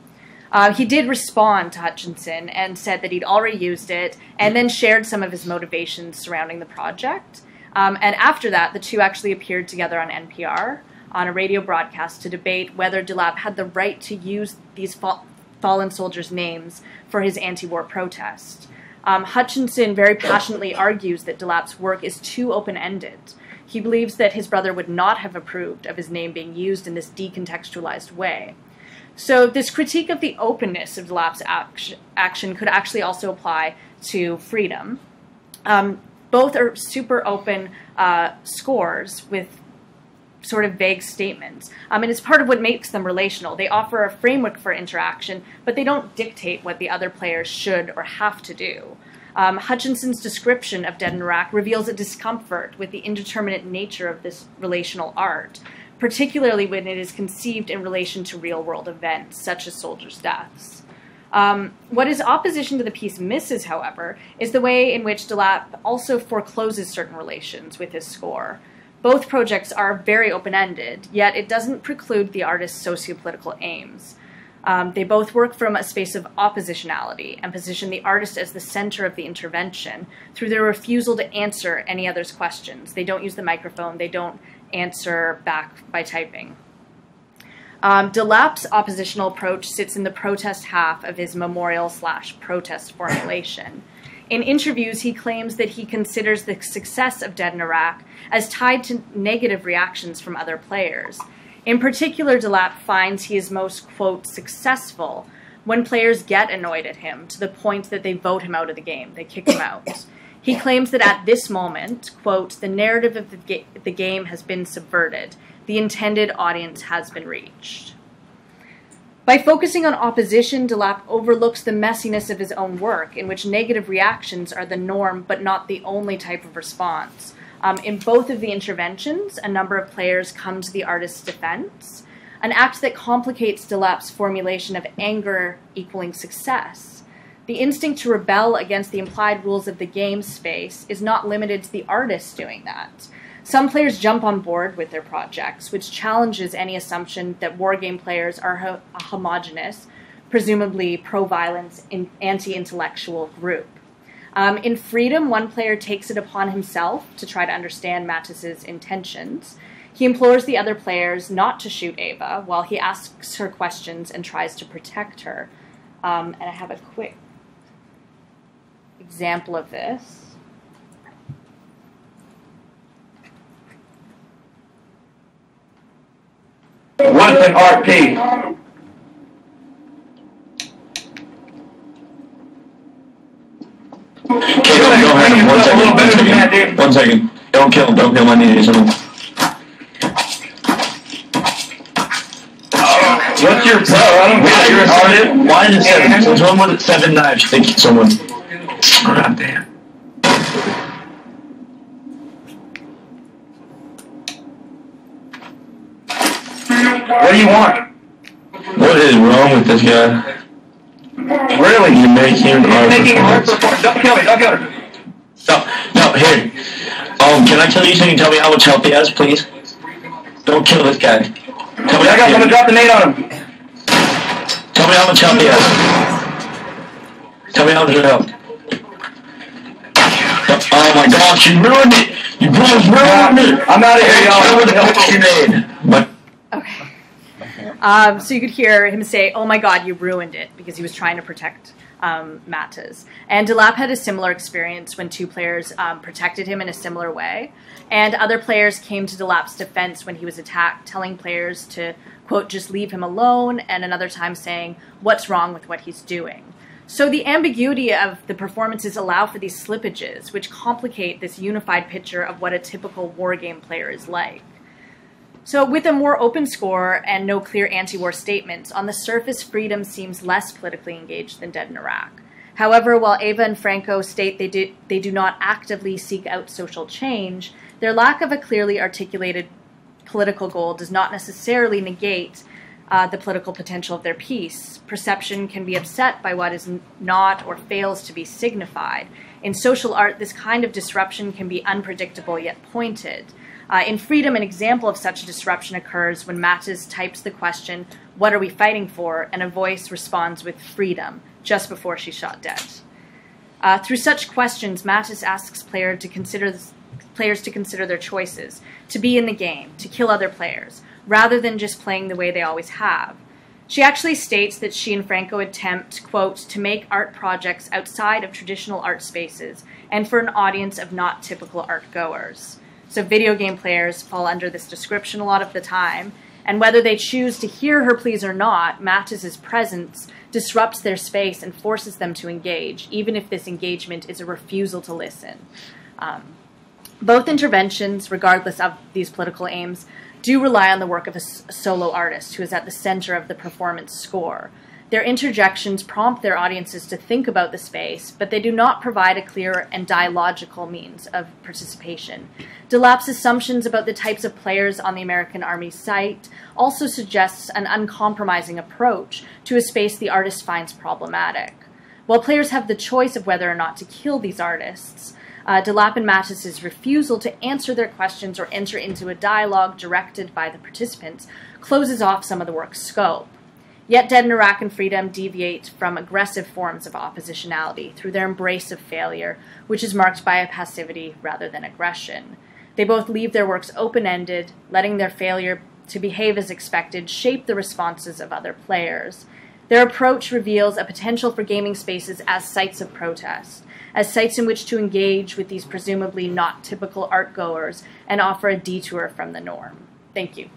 Uh, he did respond to Hutchinson and said that he'd already used it and then shared some of his motivations surrounding the project. Um, and after that, the two actually appeared together on NPR on a radio broadcast to debate whether DeLappe had the right to use these fa- fallen soldiers' names for his anti war protest. Um, Hutchinson very passionately argues that DeLappe's work is too open ended. He believes that his brother would not have approved of his name being used in this decontextualized way. So, this critique of the openness of DeLappe's action, action could actually also apply to freedom. Um, both are super open uh, scores with sort of vague statements. Um, and it's part of what makes them relational. They offer a framework for interaction, but they don't dictate what the other players should or have to do. Um, Hutchinson's description of Dead in Iraq reveals a discomfort with the indeterminate nature of this relational art, particularly when it is conceived in relation to real world events, such as soldiers' deaths. Um, what his opposition to the piece misses, however, is the way in which DeLappe also forecloses certain relations with his score. Both projects are very open ended, yet it doesn't preclude the artist's sociopolitical aims. Um, they both work from a space of oppositionality and position the artist as the center of the intervention through their refusal to answer any other's questions. They don't use the microphone, they don't answer back by typing. Um, DeLappe's oppositional approach sits in the protest half of his memorial slash protest formulation. In interviews, he claims that he considers the success of Dead in Iraq as tied to negative reactions from other players. In particular, DeLappe finds he is most, quote, successful when players get annoyed at him to the point that they vote him out of the game, they kick him out. He claims that at this moment, quote, the narrative of the, ga- the game has been subverted, the intended audience has been reached. By focusing on opposition, DeLappe overlooks the messiness of his own work, in which negative reactions are the norm but not the only type of response. Um, in both of the interventions, a number of players come to the artist's defense, an act that complicates DeLappe's formulation of anger equaling success. The instinct to rebel against the implied rules of the game space is not limited to the artist doing that. Some players jump on board with their projects, which challenges any assumption that wargame players are ho- a homogenous, presumably pro violence, anti intellectual group. Um, in Freedom, one player takes it upon himself to try to understand Mattes's intentions. He implores the other players not to shoot Eva while he asks her questions and tries to protect her. Um, and I have a quick example of this. What's an RP? Okay, don't, don't hurt him. One second. One second. One second. Don't kill him. Don't kill him. I need someone. What's your pro? I don't Why get is your it? Why is it seven? And- Since when was it seven knives? Thank you, someone. God damn. What do you want? What is wrong with this guy? Really? You make him You're making hard performance. Don't kill me. Don't kill me. No, no, here. Um, can I tell you so you can tell me how much health he has, please? Don't kill this guy. Tell me, I got. I'm gonna drop the nade on him. tell me how much health he has. Tell me how much health. Oh my gosh, you ruined it! You both ruined it! I'm out of here, y'all. Kill with the grenade. But Okay. Um, so you could hear him say, "Oh my God, you ruined it," because he was trying to protect um, Mattes. And DeLappe had a similar experience when two players um, protected him in a similar way, and other players came to DeLappe's defense when he was attacked, telling players to quote just leave him alone, and another time saying, "What's wrong with what he's doing?" So the ambiguity of the performances allow for these slippages, which complicate this unified picture of what a typical wargame player is like. So, with a more open score and no clear anti war statements, on the surface, Freedom seems less politically engaged than Dead in Iraq. However, while Eva and Franco state they do, they do not actively seek out social change, their lack of a clearly articulated political goal does not necessarily negate uh, the political potential of their piece. Perception can be upset by what is not or fails to be signified. In social art, this kind of disruption can be unpredictable yet pointed. Uh, in Freedom, an example of such a disruption occurs when Mattes types the question, What are we fighting for? And a voice responds with freedom just before she's shot dead. Uh, through such questions, Mattes asks player to consider, players to consider their choices, to be in the game, to kill other players, rather than just playing the way they always have. She actually states that she and Franco attempt, quote, to make art projects outside of traditional art spaces and for an audience of not typical art goers. So video game players fall under this description a lot of the time, and whether they choose to hear her pleas or not, Mattes's presence disrupts their space and forces them to engage, even if this engagement is a refusal to listen. Um, both interventions, regardless of these political aims, do rely on the work of a solo artist who is at the center of the performance score. Their interjections prompt their audiences to think about the space, but they do not provide a clear and dialogical means of participation. DeLappe's assumptions about the types of players on the American Army site also suggests an uncompromising approach to a space the artist finds problematic. While players have the choice of whether or not to kill these artists, uh, DeLappe and Mattes's refusal to answer their questions or enter into a dialogue directed by the participants closes off some of the work's scope. Yet Dead in Iraq and Freedom deviate from aggressive forms of oppositionality through their embrace of failure, which is marked by a passivity rather than aggression. They both leave their works open ended, letting their failure to behave as expected shape the responses of other players. Their approach reveals a potential for gaming spaces as sites of protest, as sites in which to engage with these presumably not typical art goers and offer a detour from the norm. Thank you.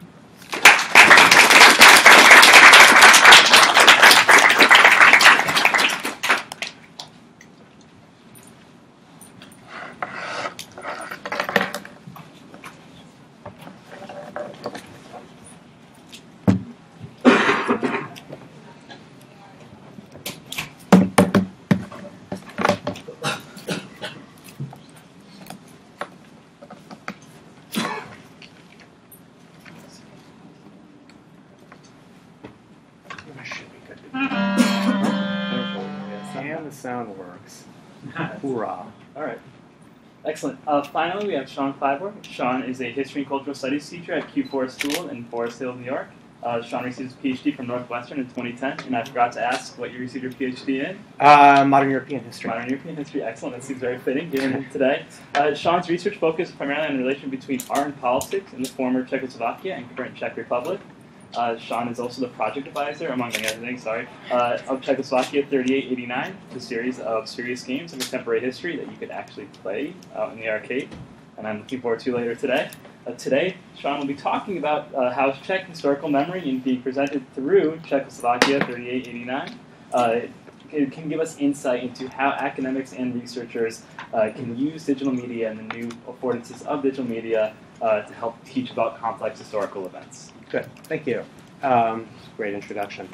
Finally, we have Shawn Clybor. Shawn is a history and cultural studies teacher at Kew-Forest School in Forest Hill, New York. Uh, Shawn received his PhD from Northwestern in 2010, and I forgot to ask what you received your PhD in. Uh, modern European history. Modern European history, excellent. That seems very fitting given today. Uh, Shawn's research focused primarily on the relation between art and politics in the former Czechoslovakia and current Czech Republic. Uh, Shawn is also the project advisor, among many other things, sorry, uh, of Czechoslovakia 3889, the series of serious games of contemporary history that you could actually play out in the arcade. And I'm looking forward to later today. Uh, today, Shawn will be talking about uh, how Czech historical memory is being presented through Czechoslovakia 3889 uh, can, give us insight into how academics and researchers uh, can use digital media and the new affordances of digital media to help teach about complex historical events. Good, thank you. Um, great introduction.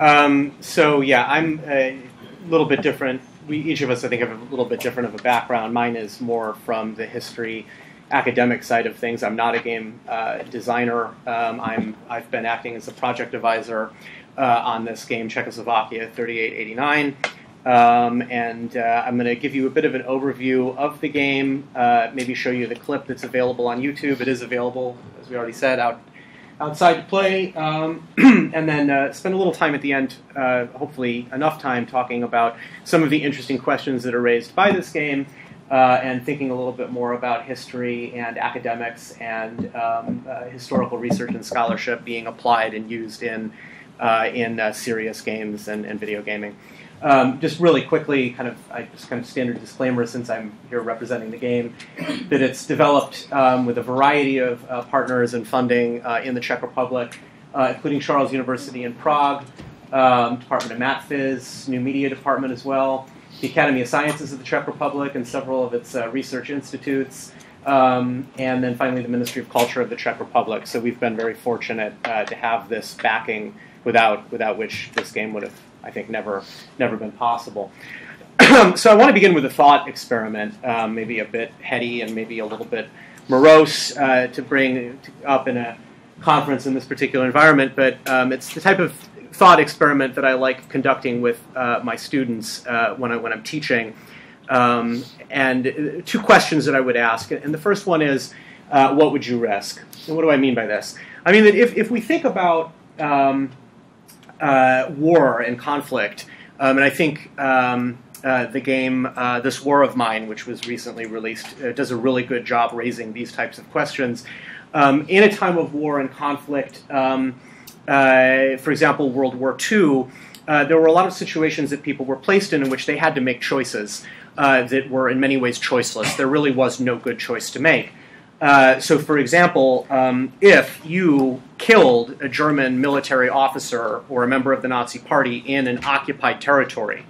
Um, so yeah, I'm a little bit different. We each of us, I think, have a little bit different of a background. Mine is more from the history, academic side of things. I'm not a game uh, designer. Um, I'm I've been acting as a project advisor uh, on this game, Czechoslovakia 3889. Um, and uh, I'm going to give you a bit of an overview of the game, uh, maybe show you the clip that's available on YouTube. It is available, as we already said, out outside to play, um, and then uh, spend a little time at the end, uh, hopefully enough time, talking about some of the interesting questions that are raised by this game, uh, and thinking a little bit more about history and academics and um, uh, historical research and scholarship being applied and used in uh, in uh, serious games and, and video gaming. Um, just really quickly, kind of, I just kind of standard disclaimer since I'm here representing the game, that it's developed um, with a variety of uh, partners and funding uh, in the Czech Republic, uh, including Charles University in Prague, um, Department of MatPhys, New Media Department as well, the Academy of Sciences of the Czech Republic, and several of its uh, research institutes. Um, and then finally, the Ministry of Culture of the Czech Republic. So we've been very fortunate uh, to have this backing, without without which this game would have I think never never been possible. so I want to begin with a thought experiment, um, maybe a bit heady and maybe a little bit morose uh, to bring up in a conference in this particular environment, but um, it's the type of thought experiment that I like conducting with uh, my students uh, when, I, when I'm teaching. Um, and two questions that I would ask, and the first one is, uh, what would you risk? And what do I mean by this? I mean that if, if we think about um, uh, war and conflict. Um, and I think um, uh, the game uh, This War of Mine, which was recently released, uh, does a really good job raising these types of questions. Um, in a time of war and conflict, um, uh, for example, World War II, uh, there were a lot of situations that people were placed in in which they had to make choices that were in many ways choiceless. There really was no good choice to make. Uh, so, for example, um, if you killed a German military officer or a member of the Nazi Party in an occupied territory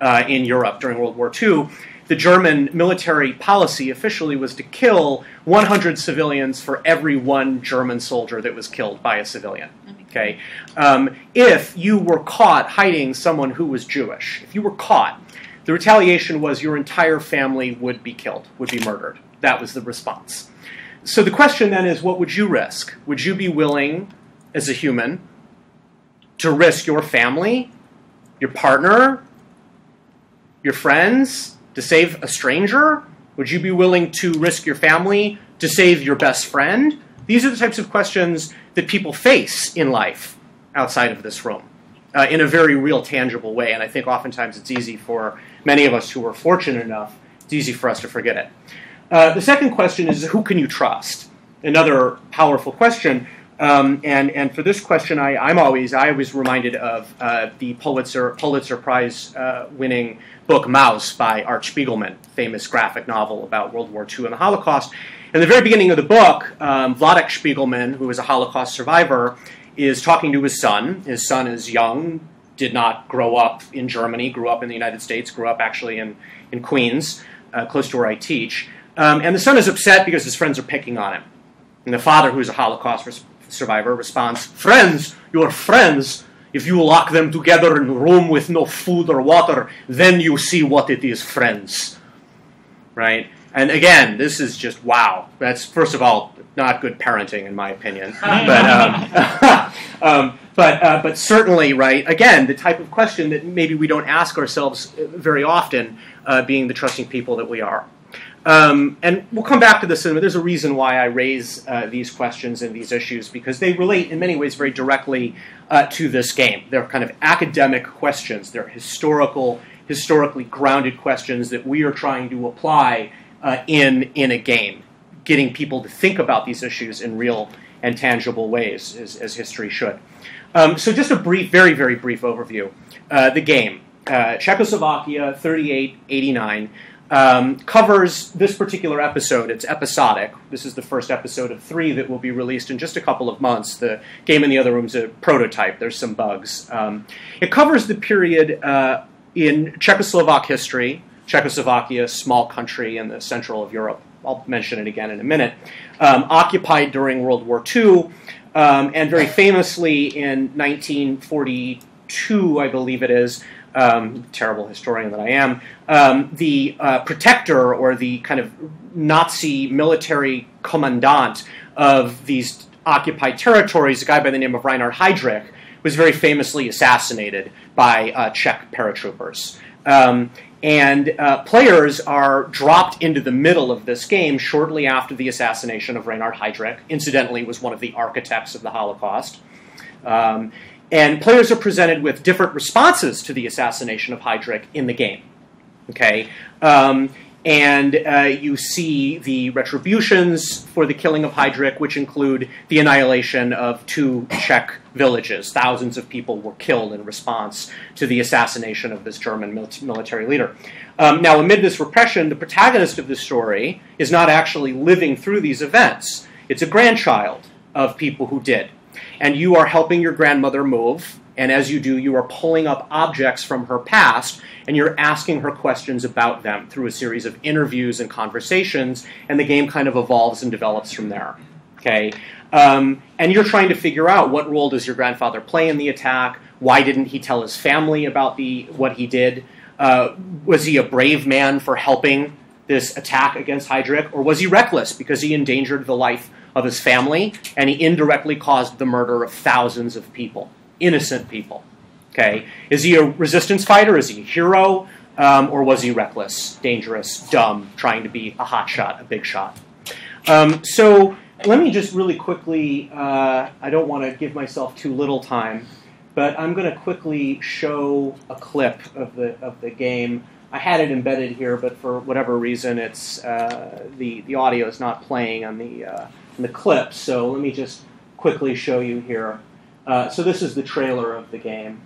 uh, in Europe during World War II, the German military policy officially was to kill 100 civilians for every one German soldier that was killed by a civilian. Okay, um, if you were caught hiding someone who was Jewish, if you were caught, the retaliation was your entire family would be killed, would be murdered. That was the response. So the question then is what would you risk? Would you be willing, as a human, to risk your family, your partner, your friends, to save a stranger? Would you be willing to risk your family to save your best friend? These are the types of questions that people face in life outside of this room uh, in a very real, tangible way. And I think oftentimes it's easy for many of us who are fortunate enough, it's easy for us to forget it. Uh, the second question is who can you trust? Another powerful question. Um, and, and for this question, I, I'm always I was reminded of uh, the Pulitzer Pulitzer Prize uh, winning book Maus by Art Spiegelman, famous graphic novel about World War II and the Holocaust. In the very beginning of the book, um, Vladek Spiegelman, who is a Holocaust survivor, is talking to his son. His son is young, did not grow up in Germany, grew up in the United States, grew up actually in, in Queens, uh, close to where I teach. Um, and the son is upset because his friends are picking on him. And the father, who is a Holocaust res- survivor, responds, Friends, your friends, if you lock them together in a room with no food or water, then you see what it is, friends. Right? And again, this is just wow. That's, first of all, not good parenting, in my opinion. but, um, um, but, uh, but certainly, right, again, the type of question that maybe we don't ask ourselves very often, uh, being the trusting people that we are. Um, and we'll come back to this in a minute. There's a reason why I raise uh, these questions and these issues because they relate in many ways very directly uh, to this game. They're kind of academic questions. They're historical, historically grounded questions that we are trying to apply uh, in in a game, getting people to think about these issues in real and tangible ways, as, as history should. Um, so, just a brief, very very brief overview. Uh, the game, uh, Czechoslovakia, 38, 89 um, covers this particular episode. It's episodic. This is the first episode of three that will be released in just a couple of months. The game in the other room is a prototype. There's some bugs. Um, it covers the period uh, in Czechoslovak history. Czechoslovakia, small country in the central of Europe. I'll mention it again in a minute. Um, occupied during World War II, um, and very famously in 1942, I believe it is, um, terrible historian that I am, um, the uh, protector or the kind of Nazi military commandant of these occupied territories, a guy by the name of Reinhard Heydrich, was very famously assassinated by uh, Czech paratroopers. Um, and uh, players are dropped into the middle of this game shortly after the assassination of Reinhard Heydrich. Incidentally, was one of the architects of the Holocaust. Um, and players are presented with different responses to the assassination of Heydrich in the game. Okay, um, and uh, you see the retributions for the killing of Heydrich, which include the annihilation of two Czech villages. Thousands of people were killed in response to the assassination of this German military leader. Um, now, amid this repression, the protagonist of the story is not actually living through these events. It's a grandchild of people who did and you are helping your grandmother move. And as you do, you are pulling up objects from her past and you're asking her questions about them through a series of interviews and conversations, and the game kind of evolves and develops from there. Okay? Um, and you're trying to figure out what role does your grandfather play in the attack? Why didn't he tell his family about the what he did? Uh, was he a brave man for helping this attack against Heydrich, or was he reckless because he endangered the life of his family, and he indirectly caused the murder of thousands of people, innocent people. Okay, is he a resistance fighter? Is he a hero, um, or was he reckless, dangerous, dumb, trying to be a hot shot, a big shot? Um, so let me just really quickly. Uh, I don't want to give myself too little time. but I'm going to quickly show a clip of the of the game. I had it embedded here, but for whatever reason, it's uh, the the audio is not playing on the uh, the clip. So let me just quickly show you here. Uh, so this is the trailer of the game.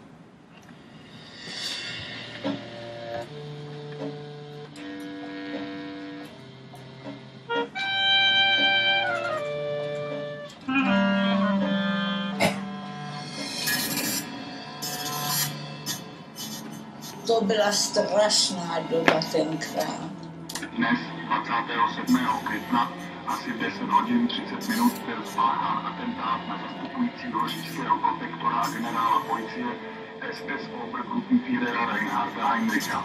To byla strašná doba tenkrát. Dnes, 27. května, asi v 10 hodin 30 minut byl spáchán atentát na zastupujícího říšského protektora a generála policie SS Obergruppenführera Reinharda Heinricha.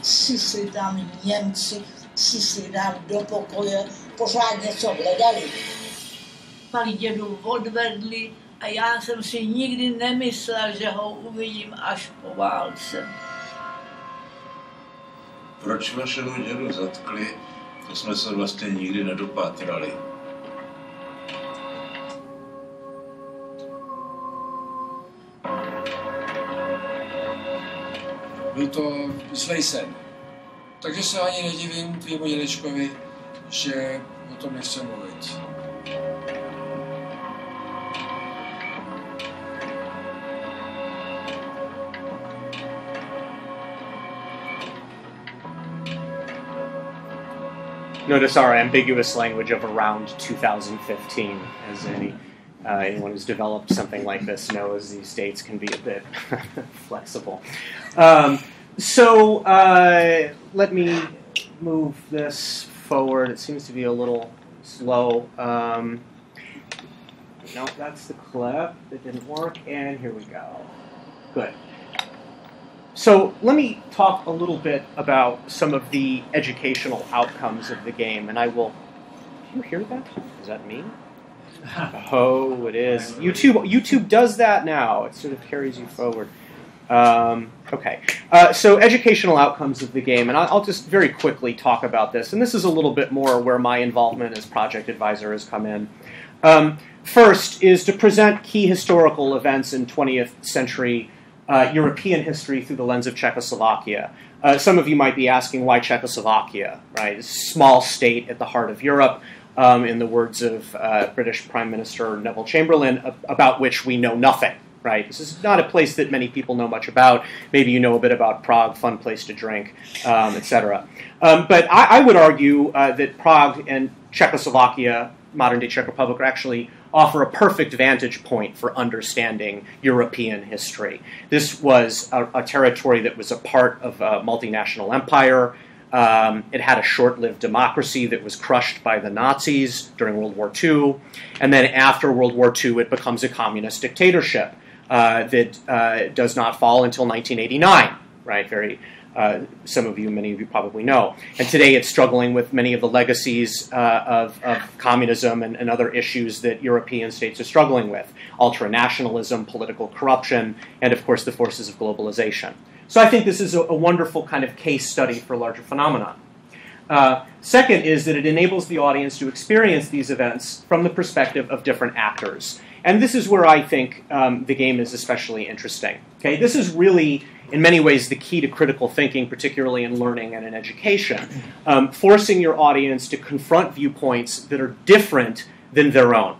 Přišli tam Němci, přišli nám do pokoje, pořád něco hledali. Pak dědu odvedli a já jsem si nikdy nemyslel, že ho uvidím až po válce. Proč vašeho dědu zatkli, to jsme se vlastně nikdy nedopátrali. Byl to zlej sen. Takže se ani nedivím tvýmu dědečkovi, že o tom nechce mluvit. Notice our ambiguous language of around 2015, as any uh, anyone who's developed something like this knows these dates can be a bit flexible. Um, so uh, let me move this forward. It seems to be a little slow. Um, no, that's the clip. That didn't work. And here we go. Good. So let me talk a little bit about some of the educational outcomes of the game, and I will. Do you hear that? Is that me? Oh, it is. YouTube YouTube does that now. It sort of carries you forward. Um, okay, uh, so educational outcomes of the game, and I'll, I'll just very quickly talk about this. And this is a little bit more where my involvement as project advisor has come in. Um, first is to present key historical events in 20th century uh, European history through the lens of Czechoslovakia. Uh, some of you might be asking why Czechoslovakia, right? Small state at the heart of Europe, um, in the words of uh, British Prime Minister Neville Chamberlain, about which we know nothing, right? This is not a place that many people know much about. Maybe you know a bit about Prague, fun place to drink, um, etc. Um, but I, I, would argue uh, that Prague and Czechoslovakia, modern day Czech Republic, are actually offer a perfect vantage point for understanding European history. This was a, a territory that was a part of a multinational empire. Um, it had a short lived democracy that was crushed by the Nazis during World War II. And then after World War II, it becomes a communist dictatorship uh, that uh, does not fall until 1989, right? Very uh, some of you, many of you probably know. And today it's struggling with many of the legacies uh, of, of, communism and, and, other issues that European states are struggling with ultranationalism, political corruption, and of course the forces of globalization. So I think this is a, a wonderful kind of case study for larger phenomena. Uh, second is that it enables the audience to experience these events from the perspective of different actors. And this is where I think um, the game is especially interesting. Okay, this is really, in many ways, the key to critical thinking, particularly in learning and in education. Um, forcing your audience to confront viewpoints that are different than their own.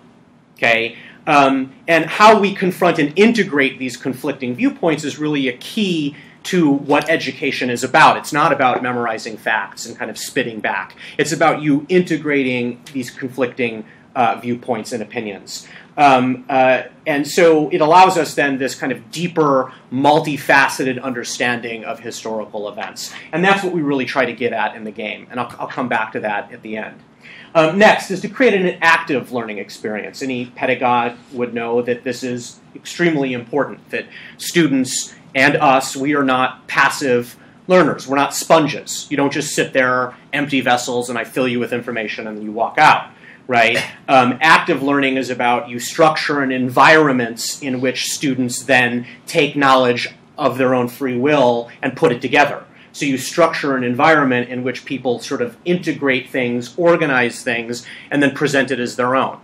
Okay, um, and how we confront and integrate these conflicting viewpoints is really a key to what education is about. It's not about memorizing facts and kind of spitting back. It's about you integrating these conflicting uh, viewpoints and opinions. Um, uh, and so it allows us then this kind of deeper, multifaceted understanding of historical events. And that's what we really try to get at in the game. And I'll, I'll come back to that at the end. Um, next is to create an active learning experience. Any pedagogue would know that this is extremely important, that students and us, we are not passive learners. We're not sponges. You don't just sit there, empty vessels, and I fill you with information and you walk out right? Um, active learning is about you structure an environments in which students then take knowledge of their own free will and put it together. So you structure an environment in which people sort of integrate things, organize things, and then present it as their own.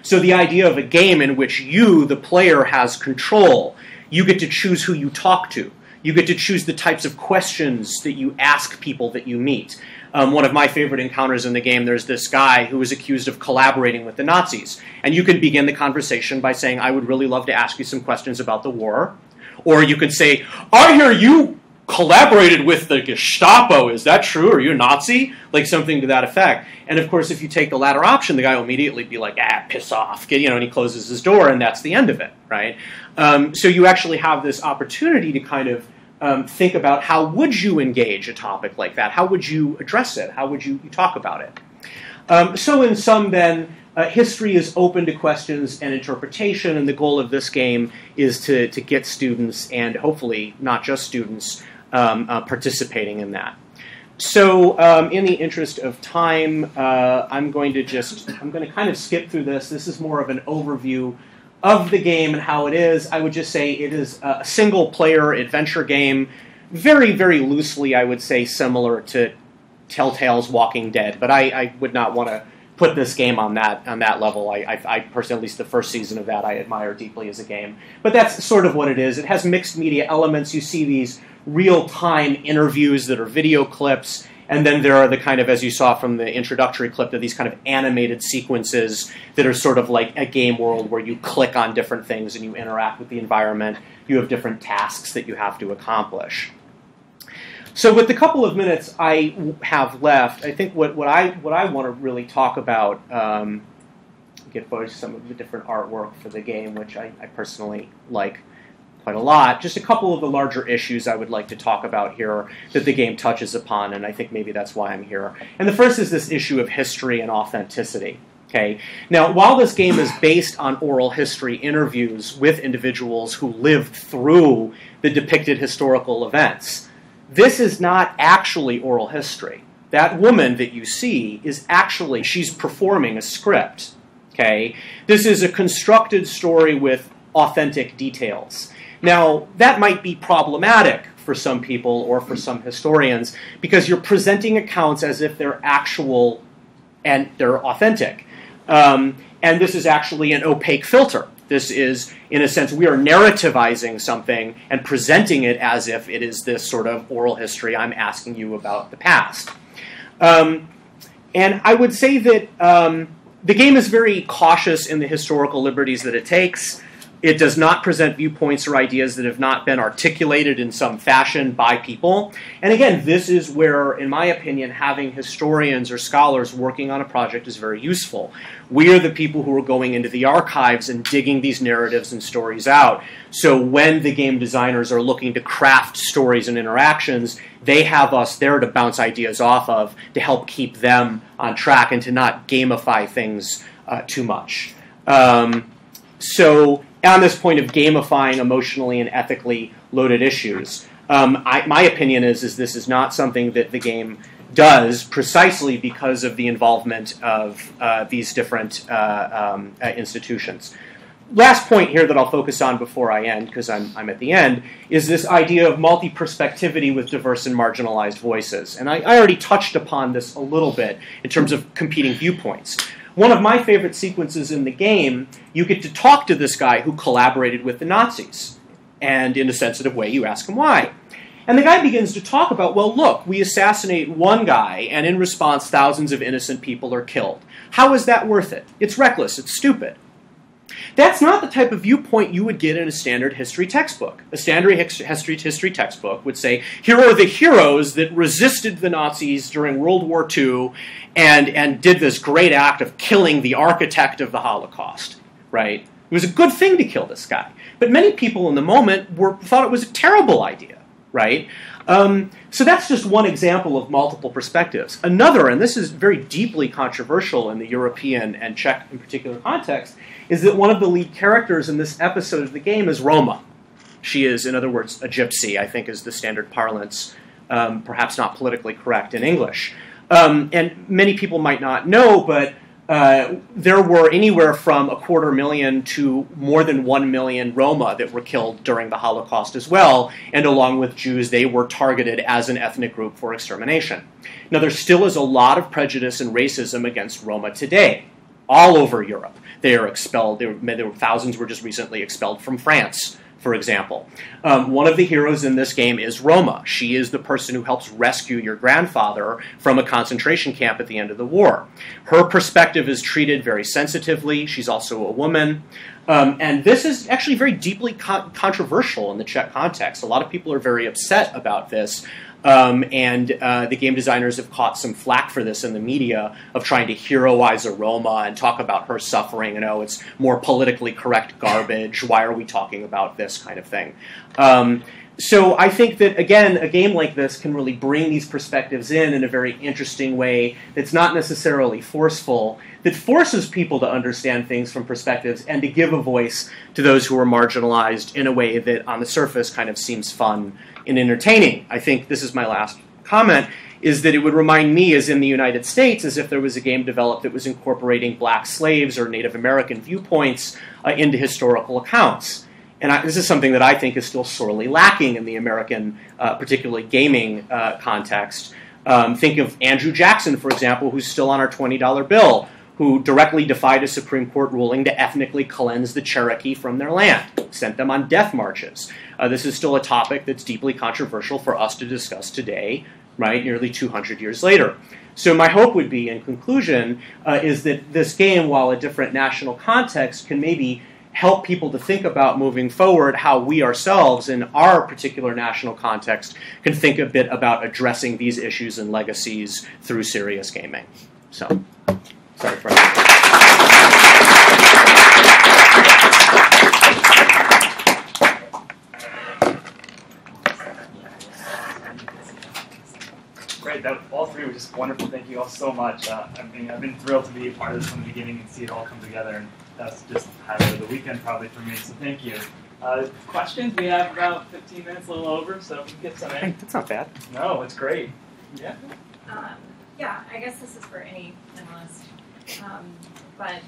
So the idea of a game in which you, the player, has control, you get to choose who you talk to. You get to choose the types of questions that you ask people that you meet. Um, one of my favorite encounters in the game, there's this guy who was accused of collaborating with the Nazis. And you can begin the conversation by saying, I would really love to ask you some questions about the war. Or you could say, I hear you collaborated with the Gestapo. Is that true? Are you a Nazi? Like something to that effect. And of course, if you take the latter option, the guy will immediately be like, ah, piss off. You know, and he closes his door, and that's the end of it, right? Um, so you actually have this opportunity to kind of um, think about how would you engage a topic like that? How would you address it? How would you, talk about it? Um, so in sum, then, uh, history is open to questions and interpretation, and the goal of this game is to, to get students, and hopefully not just students, um, uh, participating in that. So, um, in the interest of time, uh, I'm going to just I'm going to kind of skip through this. This is more of an overview of the game and how it is. I would just say it is a single player adventure game, very very loosely I would say similar to Telltale's Walking Dead, but I, I would not want to put this game on that on that level. I, I, I, personally, at least the first season of that, I admire deeply as a game. But that's sort of what it is. It has mixed media elements. You see these real time interviews that are video clips. And then there are the kind of, as you saw from the introductory clip, that these kind of animated sequences that are sort of like a game world where you click on different things and you interact with the environment. You have different tasks that you have to accomplish. So, with the couple of minutes I have left, I think what, what I what I want to really talk about, um, get photos of some of the different artwork for the game, which I, I personally like quite a lot. Just a couple of the larger issues I would like to talk about here that the game touches upon, and I think maybe that's why I'm here. And the first is this issue of history and authenticity. Okay. Now, while this game is based on oral history interviews with individuals who lived through the depicted historical events, this is not actually oral history. That woman that you see is actually she's performing a script. Okay? This is a constructed story with authentic details. Now, that might be problematic for some people or for some historians because you're presenting accounts as if they're actual and they're authentic. Um, and this is actually an opaque filter. This is, in a sense, we are narrativizing something and presenting it as if it is this sort of oral history. I'm asking you about the past. Um, and I would say that um, the game is very cautious in the historical liberties that it takes. It does not present viewpoints or ideas that have not been articulated in some fashion by people. And again, this is where, in my opinion, having historians or scholars working on a project is very useful. We are the people who are going into the archives and digging these narratives and stories out. So when the game designers are looking to craft stories and interactions, they have us there to bounce ideas off of to help keep them on track and to not gamify things uh, too much. Um, so on this point of gamifying emotionally and ethically loaded issues. Um, I, my opinion is, is this is not something that the game does precisely because of the involvement of uh, these different uh, um, uh, institutions. Last point here that I'll focus on before I end, because I'm, I'm at the end, is this idea of multi perspectivity with diverse and marginalized voices. And I, I already touched upon this a little bit in terms of competing viewpoints. One of my favorite sequences in the game, you get to talk to this guy who collaborated with the Nazis. And in a sensitive way, you ask him why. And the guy begins to talk about, well, look, we assassinate one guy, and in response, thousands of innocent people are killed. How is that worth it? It's reckless, it's stupid. That's not the type of viewpoint you would get in a standard history textbook. A standard history, history textbook would say, here are the heroes that resisted the Nazis during World War II and, and did this great act of killing the architect of the Holocaust, right? It was a good thing to kill this guy. But many people in the moment were, thought it was a terrible idea, right? Um, so that's just one example of multiple perspectives. Another, and this is very deeply controversial in the European and Czech in particular context, is that one of the lead characters in this episode of the game is Roma. She is, in other words, a gypsy, I think is the standard parlance, um, perhaps not politically correct in English. Um, and many people might not know, but uh, there were anywhere from a quarter million to more than one million Roma that were killed during the Holocaust as well, and along with Jews, they were targeted as an ethnic group for extermination. Now, there still is a lot of prejudice and racism against Roma today, all over Europe. They are expelled. There were, there were thousands were just recently expelled from France for example. Um, one of the heroes in this game is Roma. She is the person who helps rescue your grandfather from a concentration camp at the end of the war. Her perspective is treated very sensitively. She's also a woman. Um, and this is actually very deeply con- controversial in the Czech context. A lot of people are very upset about this. Um, and uh, the game designers have caught some flack for this in the media of trying to heroize a Roma and talk about her suffering. And oh, it's more politically correct garbage. Why are we talking about this kind of thing? Um, so I think that again, a game like this can really bring these perspectives in in a very interesting way. That's not necessarily forceful. That forces people to understand things from perspectives and to give a voice to those who are marginalized in a way that, on the surface, kind of seems fun and entertaining. I think this is my last comment. Is that it would remind me, as in the United States, as if there was a game developed that was incorporating black slaves or Native American viewpoints uh, into historical accounts. And I, this is something that I think is still sorely lacking in the American, uh, particularly gaming uh, context. Um, think of Andrew Jackson, for example, who's still on our $20 bill, who directly defied a Supreme Court ruling to ethnically cleanse the Cherokee from their land, sent them on death marches. Uh, this is still a topic that's deeply controversial for us to discuss today, right, nearly 200 years later. So, my hope would be, in conclusion, uh, is that this game, while a different national context, can maybe help people to think about moving forward how we ourselves, in our particular national context, can think a bit about addressing these issues and legacies through serious gaming. So, sorry for. Great, that all three were just wonderful. Thank you all so much. Uh, I mean, I've been thrilled to be a part of this from the beginning and see it all come together, and that's just highlight of the weekend probably for me. So thank you. Uh, questions? We have about 15 minutes, a little over, so if we can get some in. That's not bad. No, it's great. Yeah. Um, yeah, I guess this is for any analyst. Um, but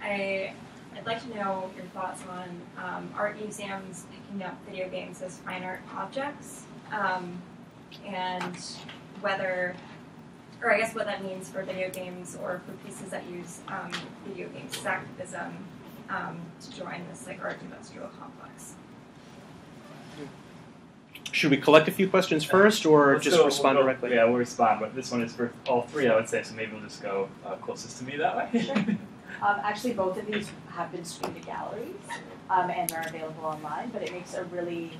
I, I'd like to know your thoughts on um, art museums picking up video games as fine art objects, um, and whether, or I guess what that means for video games or for pieces that use um, video games activism um, to join this like art industrial complex. Should we collect a few questions first, or Let's just go- respond we'll go- directly? Yeah, we'll respond, but this one is for all three, I would say, so maybe we'll just go uh, closest to me that way. Um, actually, both of these have been streamed to galleries um, and are available online, but it makes a really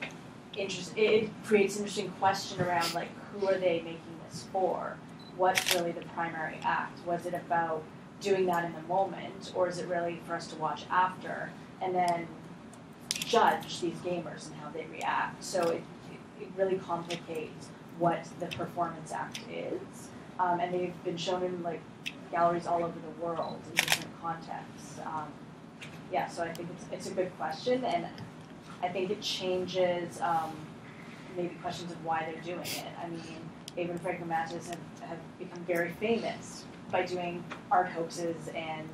interest. It, it creates an interesting question around like who are they making this for? What's really the primary act? Was it about doing that in the moment, or is it really for us to watch after and then judge these gamers and how they react? So it, it, really complicates what the performance act is, um, and they've been shown in like galleries all over the world in different contexts. Um, yeah, so I think it's, it's a good question, and I think it changes um, maybe questions of why they're doing it. I mean, Eva and Franco Mattes have, have become very famous by doing art hoaxes and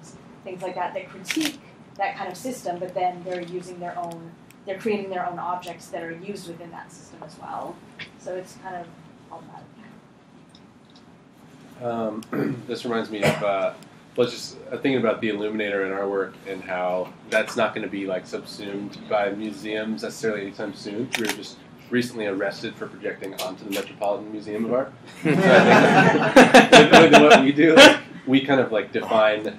things like that that critique that kind of system, but then they're using their own, they're creating their own objects that are used within that system as well. So it's kind of all that. Um, this reminds me of uh, well, just uh, thinking about the Illuminator in our work and how that's not going to be like subsumed by museums necessarily anytime soon. We were just recently arrested for projecting onto the Metropolitan Museum of Art. So I think with, with what we do, like, we kind of like define.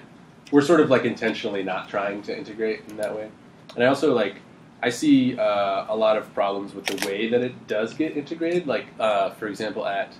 We're sort of like intentionally not trying to integrate in that way. And I also like I see uh, a lot of problems with the way that it does get integrated. Like uh, for example, at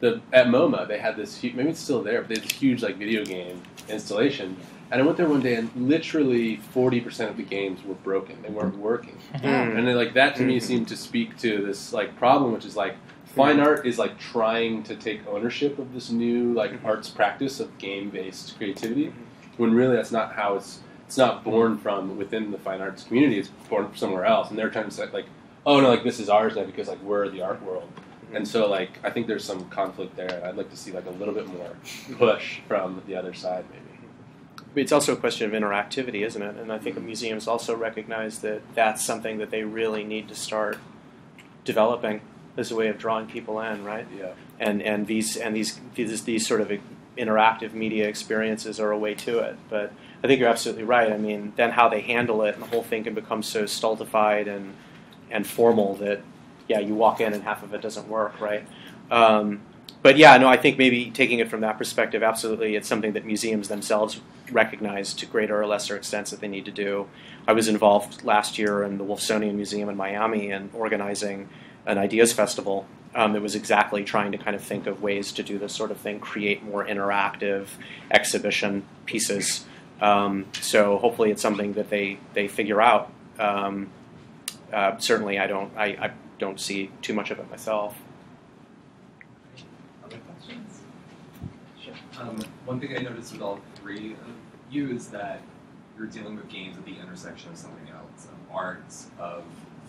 the at MoMA they had this huge, maybe it's still there, but they had this huge like video game installation. And I went there one day, and literally forty percent of the games were broken; they weren't hmm. working. Mm. And then, like that to me hmm. seemed to speak to this like problem, which is like fine hmm. art is like trying to take ownership of this new like arts practice of game based creativity, when really that's not how it's it's not born from within the fine arts community. It's born from somewhere else, and they're trying to say like, oh no, like this is ours now because like we're the art world. And so like I think there's some conflict there, and I'd like to see like a little bit more push from the other side, maybe. It's also a question of interactivity, isn't it? And I think museums also recognize that that's something that they really need to start developing as a way of drawing people in, right? Yeah. And and these and these these, these sort of interactive media experiences are a way to it. But I think you're absolutely right. I mean, then how they handle it and the whole thing can become so stultified and and formal that yeah, you walk in and half of it doesn't work, right? Um, but yeah, no, I think maybe taking it from that perspective, absolutely, it's something that museums themselves recognize to greater or lesser extents that they need to do. I was involved last year in the Wolfsonian Museum in Miami and organizing an ideas festival um, that was exactly trying to kind of think of ways to do this sort of thing, create more interactive exhibition pieces. Um, so hopefully, it's something that they they figure out. Um, uh, certainly, I don't I, I don't see too much of it myself. Other questions? Sure. Um, one thing I noticed with all three of you is that you're dealing with games at the intersection of something else, of art, of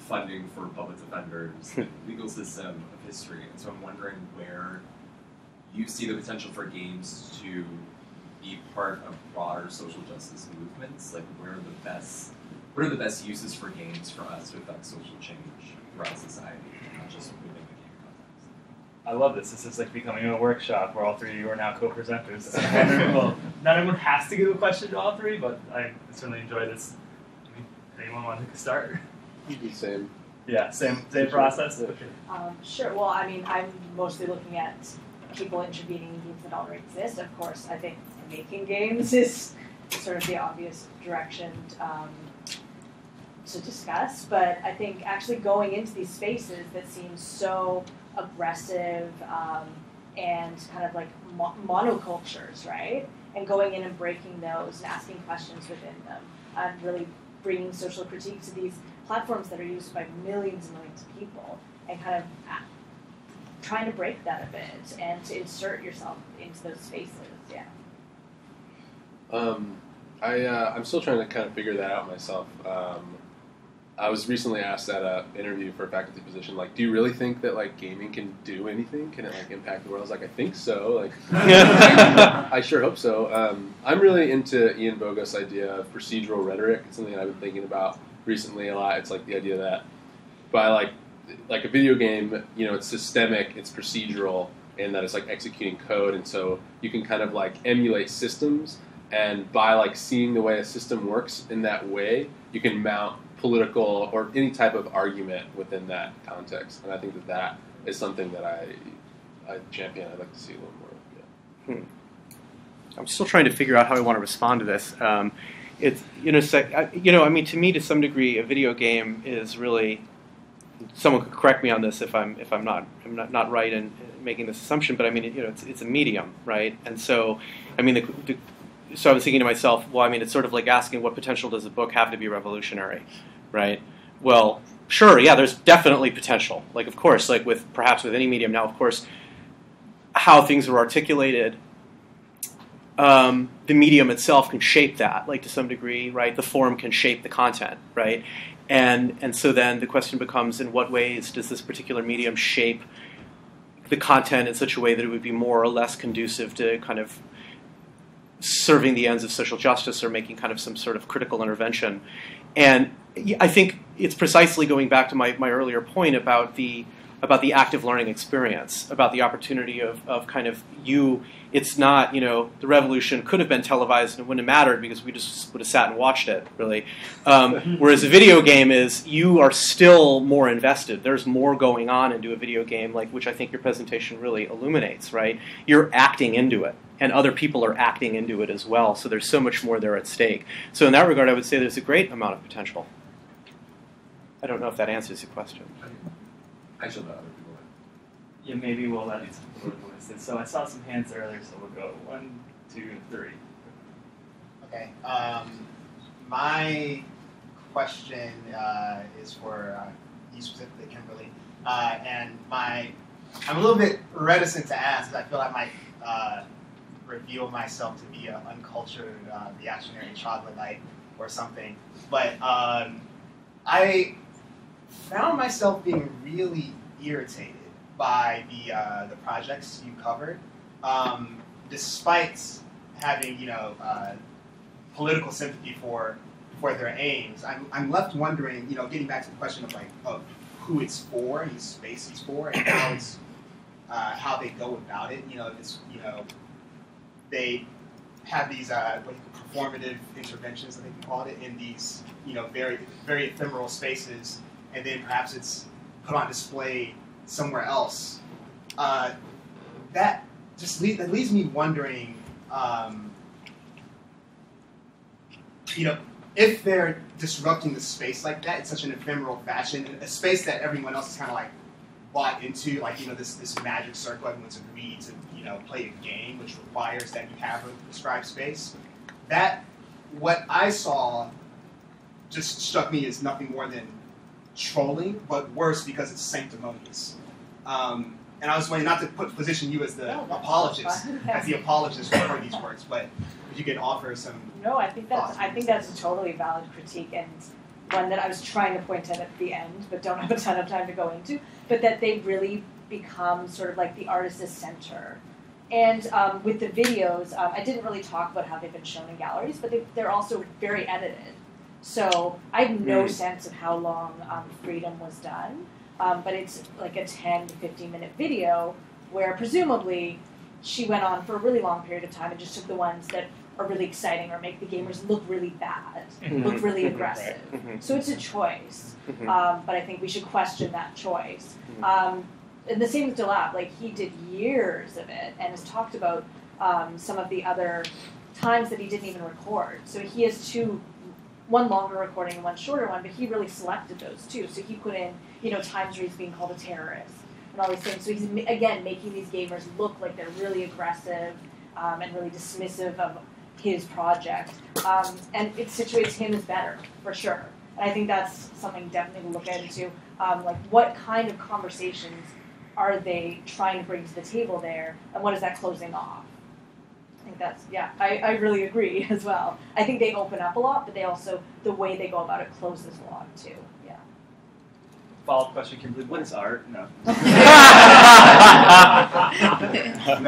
funding for public defenders, legal system, of history. And so I'm wondering where you see the potential for games to be part of broader social justice movements. Like, where are the best, what are the best uses for games for us to affect social change throughout society, not just within the game context? I love this. This is like becoming a workshop where all three of you are now co-presenters. I'm wondering, well, not everyone has to give a question to all three, but I certainly enjoy this. Anyone want to start? Same. Yeah, same same process. Um, sure. Well, I mean, I'm mostly looking at people intervening in games that already exist. Of course, I think making games is sort of the obvious direction um, to discuss. But I think actually going into these spaces that seem so aggressive um, and kind of like mo- monocultures, right? And going in and breaking those and asking questions within them, and really bringing social critique to these platforms that are used by millions and millions of people, and kind of trying to break that a bit and to insert yourself into those spaces. Yeah. Um, I uh, I'm still trying to kind of figure that out myself. Um, I was recently asked at an interview for a faculty position, like, do you really think that like gaming can do anything? Can it like impact the world? I was like, I think so. Like, I sure hope so. Um, I'm really into Ian Bogost's idea of procedural rhetoric. It's something that I've been thinking about recently a lot. It's like the idea that by like like a video game, you know, it's systemic, it's procedural, and that it's like executing code, and so you can kind of like emulate systems, and by like seeing the way a system works in that way, you can mount political or any type of argument within that context, and I think that that is something that I I champion. I'd like to see a little more. of. Yeah. I'm still trying to figure out how I want to respond to this. Um, it's you know, sec- I- you know, I mean, to me, to some degree, a video game is really. Someone could correct me on this if I'm if I'm not I'm not, not right in making this assumption, but I mean, you know, it's, it's a medium, right? And so, I mean, the, the, so I was thinking to myself, well, I mean, it's sort of like asking what potential does a book have to be revolutionary, right? Well, sure, yeah, there's definitely potential. Like, of course, like with perhaps with any medium now, of course, how things are articulated um, the medium itself can shape that, like to some degree, right? The form can shape the content, right? And and so then the question becomes, in what ways does this particular medium shape the content in such a way that it would be more or less conducive to kind of serving the ends of social justice or making kind of some sort of critical intervention? And I think it's precisely going back to my, my earlier point about the about the active learning experience, about the opportunity of, of kind of you. It's not, you know, the revolution could have been televised and it wouldn't have mattered because we just would have sat and watched it, really. Um, whereas a video game is you are still more invested. There's more going on into a video game, like which I think your presentation really illuminates, right? You're acting into it. And other people are acting into it as well. So there's so much more there at stake. So in that regard, I would say there's a great amount of potential. I don't know if that answers your question. I should let other people in. Yeah, maybe we'll let these people listen. So I saw some hands earlier, so we'll go one, two, three. Okay. Um, my question uh, is for uh, you specifically, Kimberley, uh, and my I'm a little bit reticent to ask because I feel I might uh, reveal myself to be an uncultured uh, reactionary troglodyte or something. But um, I found myself being really irritated by the uh, the projects you covered, um, despite having you know uh, political sympathy for for their aims. I'm, I'm left wondering, you know, getting back to the question of like of who it's for, whose space it's for, and how it's uh, how they go about it. You know, if it's you know they have these uh, performative interventions, I think you called it, in these you know very very ephemeral spaces, and then perhaps it's put on display somewhere else. Uh, that just leaves, that leaves me wondering, um, you know, if they're disrupting the space like that in such an ephemeral fashion, a space that everyone else is kind of like bought into, like you know this this magic circle, everyone's agreed to you know play a game, which requires that you have a prescribed space. That what I saw just struck me as nothing more than trolling, but worse because it's sanctimonious. Um, and I was wondering not to put position you as the No, apologist, as the apologist for these works, but if you could offer some No, I think that's I think that's a totally valid critique and one that I was trying to point out at the end, but don't have a ton of time to go into. But that they really become sort of like the artist's center. And um, with the videos, um, I didn't really talk about how they've been shown in galleries, but they, they're also very edited. So I have no Mm. sense of how long um, Freedom was done, um, but it's like a 10 to 15 minute video where presumably she went on for a really long period of time and just took the ones that are really exciting or make the gamers look really bad, Mhm. look really Mhm. aggressive. Right. Mhm. So it's a choice, Mhm. um, but I think we should question that choice. Um, and the same with DeLappe, like he did years of it and has talked about um, some of the other times that he didn't even record. So he has two, one longer recording and one shorter one, but he really selected those two. So he put in, you know, times where he's being called a terrorist and all these things. So he's again making these gamers look like they're really aggressive um, and really dismissive of his project, um, and it situates him as better for sure. And I think that's something definitely to look into. Um, like, what kind of conversations are they trying to bring to the table there, and what is that closing off? I think that's yeah. I, I really agree as well. I think they open up a lot, but they also the way they go about it closes a lot too. Yeah. Follow up question, Kimberley. What is art? No. no,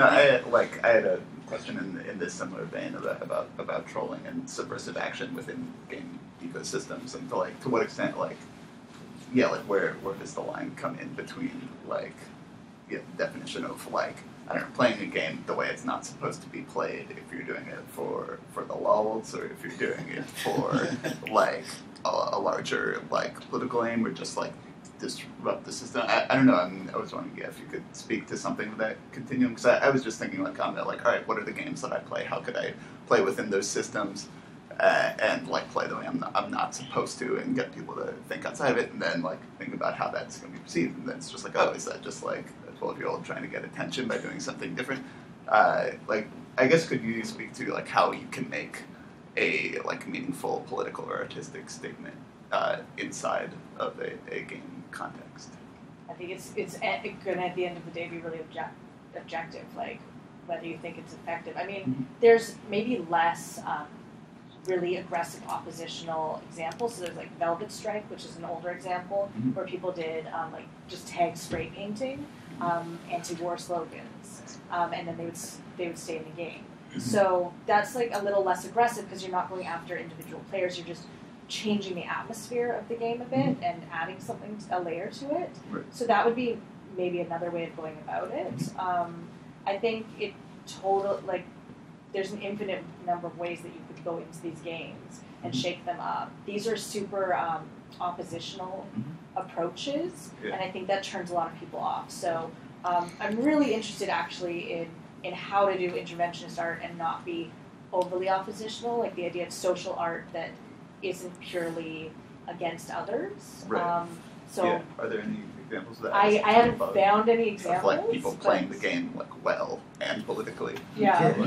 I like I had a question in in this similar vein about about, about trolling and subversive action within game ecosystems, and to like to what extent like yeah, like where where does the line come in between like yeah, the definition of like I don't know playing a game the way it's not supposed to be played if you're doing it for for the lulz or if you're doing it for like a, a larger like political aim or just like disrupt the system. I, I don't know. I, mean, I was wondering yeah, if you could speak to something with that continuum because I, I was just thinking like on that like all right, what are the games that I play? How could I play within those systems? Uh, and like play the way I'm not, I'm not supposed to, and get people to think outside of it, and then like think about how that's going to be perceived, and then it's just like, oh, is that just like 12 year old trying to get attention by doing something different? Uh, like, I guess could you speak to like how you can make a like meaningful political or artistic statement uh, inside of a, a game context? I think it's it's going to at the end of the day be really object, objective, like whether you think it's effective. I mean, there's maybe less um, really aggressive oppositional examples. So there's like Velvet Strike, which is an older example Mhm. where people did um, like just tag spray painting, um, anti-war slogans, um, and then they would they would stay in the game. Mhm. So that's like a little less aggressive because you're not going after individual players. You're just changing the atmosphere of the game a bit and adding something a layer to it. Right. So that would be maybe another way of going about it. Um, I think it total like there's an infinite number of ways that you could go into these games and shake them up. These are super um, oppositional approaches, Yeah. and I think that turns a lot of people off. So um, I'm really interested actually in in how to do interventionist art and not be overly oppositional, like the idea of social art that isn't purely against others. Right. Um, so yeah. are there any examples of that? I, I haven't about found any Of examples. like people playing the game like well and politically. Yeah.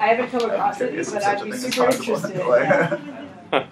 I haven't come across any, curious if but I'd be thing is super possible. interested. Like- yeah.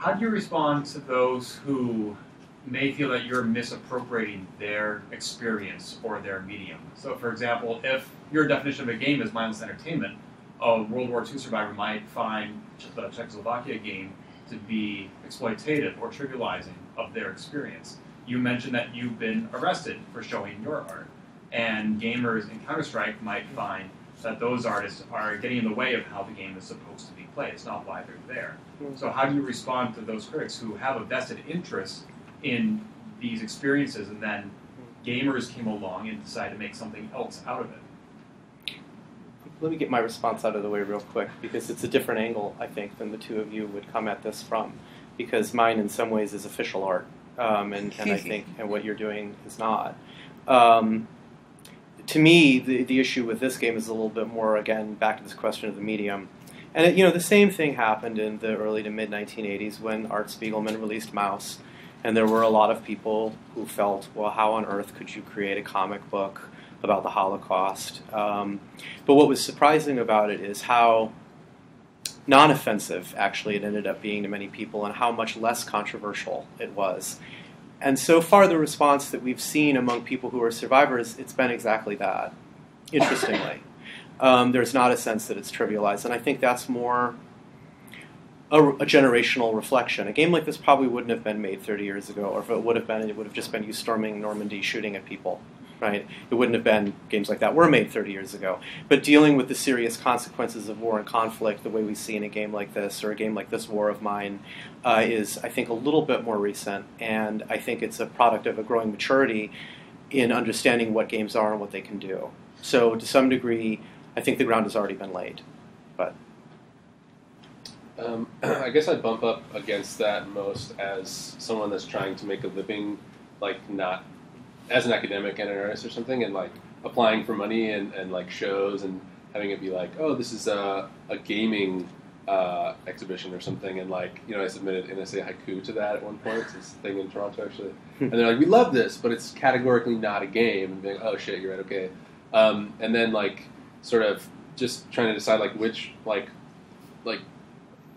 How do you respond to those who may feel that you're misappropriating their experience or their medium? So, for example, if your definition of a game is mindless entertainment, a World War II survivor might find the Czechoslovakia game to be exploitative or trivializing of their experience. You mentioned that you've been arrested for showing your art, and gamers in Counter Strike might find that those artists are getting in the way of how the game is supposed to be played. It's not why they're there. So, how do you respond to those critics who have a vested interest in these experiences, and then gamers came along and decided to make something else out of it? Let me get my response out of the way real quick because it's a different angle, I think, than the two of you would come at this from. Because mine, in some ways, is official art, um, and, and I think and what you're doing is not. Um, to me, the, the issue with this game is a little bit more, again, back to this question of the medium. And it, you know, the same thing happened in the early to mid 1980s when Art Spiegelman released Maus, and there were a lot of people who felt, well, how on earth could you create a comic book about the Holocaust? Um, but what was surprising about it is how non-offensive actually it ended up being to many people, and how much less controversial it was. And so far, the response that we've seen among people who are survivors, it's been exactly that. Interestingly, um, there's not a sense that it's trivialized, and I think that's more a, a, generational reflection. A game like this probably wouldn't have been made 30 years ago, or if it would have been, it would have just been you storming Normandy, shooting at people. Right? It wouldn't have been games like that were made 30 years ago. But dealing with the serious consequences of war and conflict, the way we see in a game like this, or a game like this, War of Mine, uh, is I think a little bit more recent, and I think it's a product of a growing maturity in understanding what games are and what they can do. So to some degree, I think the ground has already been laid. But um, I guess I bump up against that most as someone that's trying to make a living, like not as an academic and an artist or something, and like applying for money and, and like shows and having it be like, oh, this is a, a gaming uh, exhibition or something, and like you know, I submitted NSA haiku to that at one point. It's this thing in Toronto actually, and they're like, we love this, but it's categorically not a game. And being, like, oh shit, you're right, okay. Um, and then like sort of just trying to decide like which like like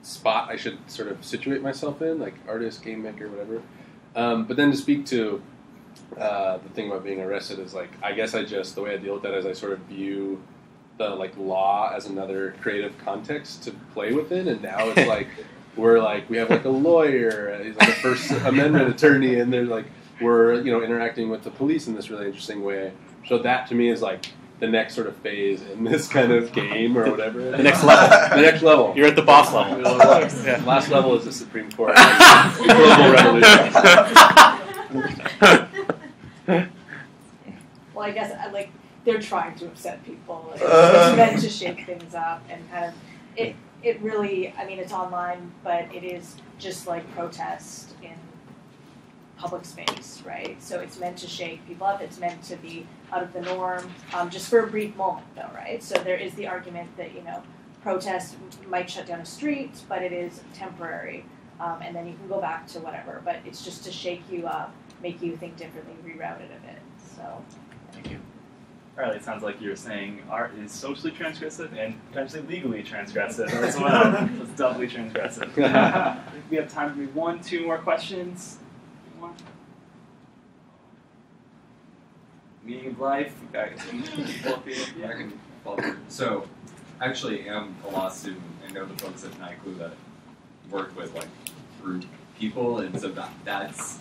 spot I should sort of situate myself in, like artist, game maker, whatever. Um, but then to speak to uh, the thing about being arrested is like I guess I just the way I deal with that is I sort of view the like law as another creative context to play within, and now it's like we're like we have like a lawyer, he's like a First Amendment attorney, and they're like we're you know interacting with the police in this really interesting way. So that to me is like the next sort of phase in this kind of game or whatever. The next level. the next level. You're at the boss level. yeah. Last level is the Supreme Court. Global revolution. well, I guess I, like they're trying to upset people. It's, it's meant to shake things up and kind of it. It really, I mean, it's online, but it is just like protest in public space, right? So it's meant to shake people up. It's meant to be out of the norm, um, just for a brief moment, though, right? So there is the argument that you know, protest might shut down a street, but it is temporary, um, and then you can go back to whatever. But it's just to shake you up, make you think differently, reroute it a bit. So. Thank you. Riley, it sounds like you were saying art is socially transgressive and potentially legally transgressive as well. it's doubly transgressive. We have time for one, two more questions. One more? Meaning of life. We got both of you. I can follow through. So, I actually am a law student and know the folks at NYCLU that work with like group people, and so that that's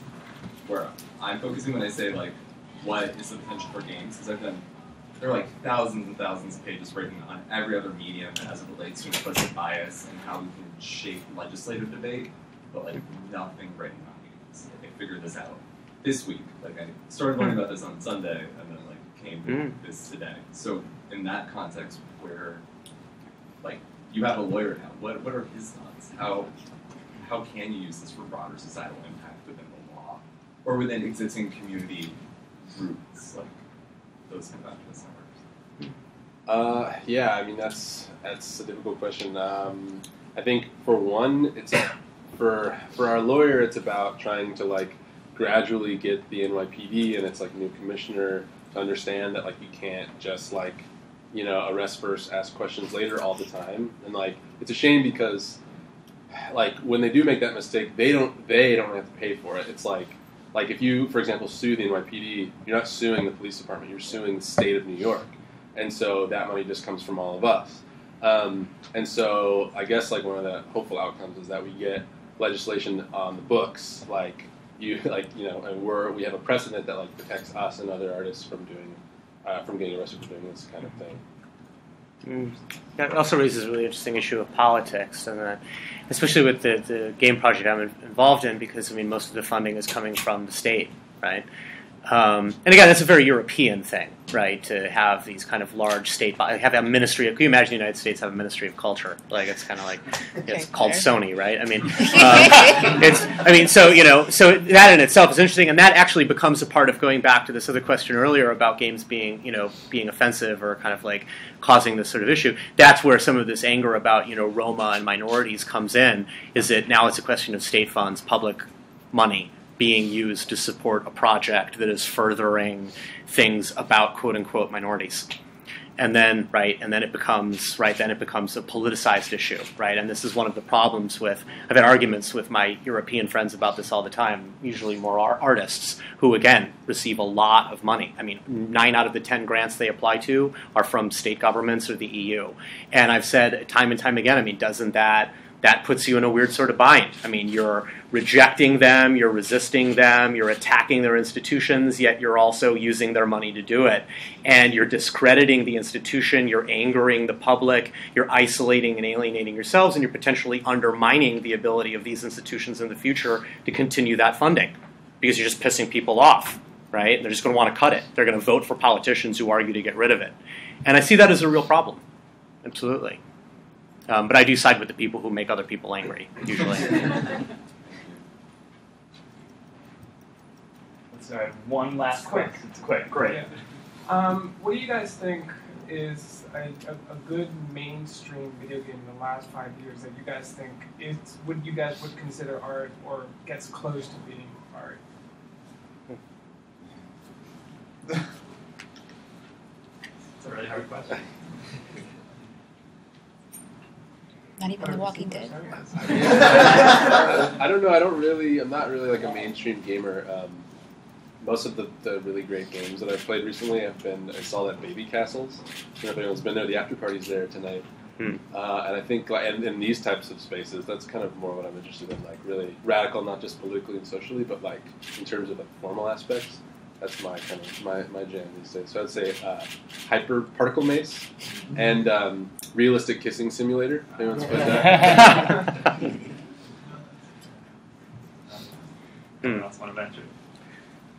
where I'm focusing when I say like what is the potential for games because I've done there are like thousands and thousands of pages written on every other medium as it relates to implicit bias and how we can shape legislative debate, but like nothing written on games. Like, I figured this out this week. Like I started learning about this on Sunday and then like came to Mm. this today. So in that context, where like you have a lawyer now, what what are his thoughts? How how can you use this for broader societal impact within the law or within existing community groups like those kind of activist networks? Uh, yeah, I mean that's that's a difficult question. Um, I think for one, it's for for our lawyer, it's about trying to like gradually get the NYPD and its like new commissioner to understand that like you can't just like you know arrest first, ask questions later all the time, and like it's a shame because like when they do make that mistake, they don't they don't have to pay for it. It's like like if you, for example, sue the NYPD, you're not suing the police department, you're suing the state of New York, and so that money just comes from all of us. Um, and so I guess like one of the hopeful outcomes is that we get legislation on the books, like you like you know, and we're we have a precedent that like protects us and other artists from doing uh, from getting arrested for doing this kind of thing. Mm. That also raises a really interesting issue of politics, and uh, especially with the, the game project I'm involved in, because I mean most of the funding is coming from the state, right? Um, and again, that's a very European thing, right? To have these kind of large state, have a ministry. Of, can you imagine the United States have a ministry of culture? Like it's kind of like it's called fair. Sony, right? I mean, um, it's. I mean, so you know, so that in itself is interesting, and that actually becomes a part of going back to this other question earlier about games being, you know, being offensive or kind of like causing this sort of issue. That's where some of this anger about you know Roma and minorities comes in. Is that now it's a question of state funds, public money being used to support a project that is furthering things about quote unquote minorities. And then, right, and then it becomes, right, then it becomes a politicized issue, right? And this is one of the problems with, I've had arguments with my European friends about this all the time, usually more ar- artists, who again receive a lot of money. I mean, nine out of the ten grants they apply to are from state governments or the EU. And I've said time and time again, I mean, doesn't that that puts you in a weird sort of bind. I mean, you're rejecting them, you're resisting them, you're attacking their institutions, yet you're also using their money to do it. And you're discrediting the institution, you're angering the public, you're isolating and alienating yourselves, and you're potentially undermining the ability of these institutions in the future to continue that funding because you're just pissing people off, right? They're just going to want to cut it. They're going to vote for politicians who argue to get rid of it. And I see that as a real problem. Absolutely. Um, but I do side with the people who make other people angry, usually. Let's start. One last quick. It's quick. Great. Yeah. Um, what do you guys think is a, a, a good mainstream video game in the last five years that you guys think is would you guys would consider art or gets close to being art? It's a really hard question. Not even The Walking Dead. I don't know. I don't really. I'm not really like a mainstream gamer. Um, most of the, the really great games that I've played recently have been. I saw that Babycastles. I don't know if anyone's been there. The after party's there tonight. Hmm. Uh, and I think, like, and in these types of spaces, that's kind of more what I'm interested in. Like, really radical, not just politically and socially, but like in terms of like formal aspects. That's my kind of my, my jam these days. So I'd say uh, Hyper Particle Mace and um, Realistic Kissing Simulator. Anyone's played that? Anyone want to venture?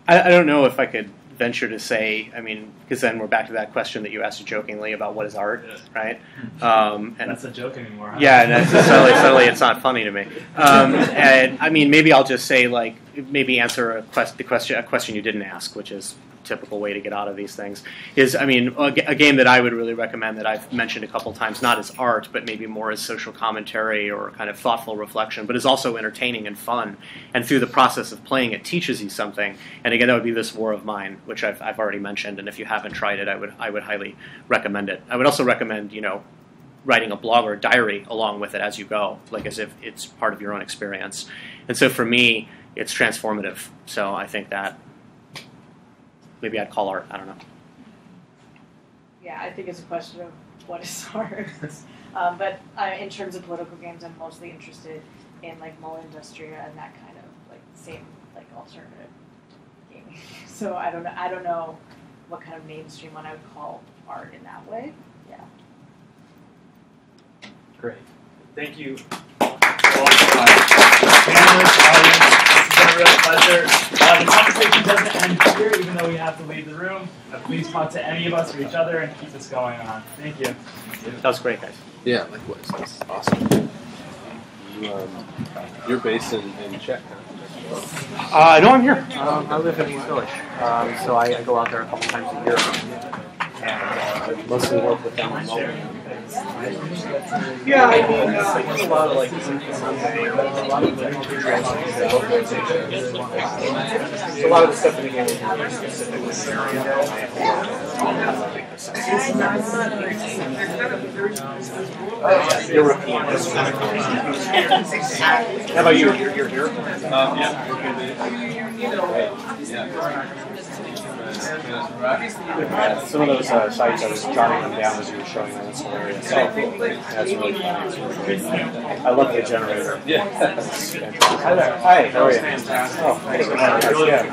I, I don't know if I could venture to say, I mean, because then we're back to that question that you asked jokingly about what is art, right? Um, and That's a joke anymore. Huh? Yeah, and that's, suddenly, suddenly it's not funny to me. Um, and I mean, maybe I'll just say like maybe answer a quest, the question a question you didn't ask, which is typical way to get out of these things is I mean a, game that I would really recommend that I've mentioned a couple times not as art but maybe more as social commentary or kind of thoughtful reflection but is also entertaining and fun and through the process of playing it teaches you something and again that would be this war of mine which I've, I've already mentioned and if you haven't tried it I would I would highly recommend it I would also recommend you know writing a blog or a diary along with it as you go, like as if it's part of your own experience. And so for me, it's transformative. So I think that maybe I'd call art. I don't know. Yeah, I think it's a question of what is art. um, but uh, in terms of political games, I'm mostly interested in like Molleindustria and that kind of like same like alternative gaming. So I don't know. I don't know what kind of mainstream one I would call art in that way. Yeah. Great. Thank you. Panelists, audience, it's been a real pleasure. Uh, the conversation doesn't end here, even though we have to leave the room. Uh, please talk to any of us or each other and keep this going on. Thank you. That was great, guys. Yeah, likewise. That's awesome. You, um, you're based in, in Czech, huh? Uh, no, I'm here. Um, I live in East Village, um, so I, I go out there a couple times a year and uh, mostly work with them remotely. Yeah, I mean, uh, a lot of like a lot of a lot of the stuff in the game is very specific European. How about you? You're, here? Um, yeah. Yeah, some of those uh, sites I was jotting them down as you were showing them. It's hilarious. That's really funny. It's really great. I love the generator. Yeah. Hi there. Hi. How are you? Oh, thanks so much. Yeah.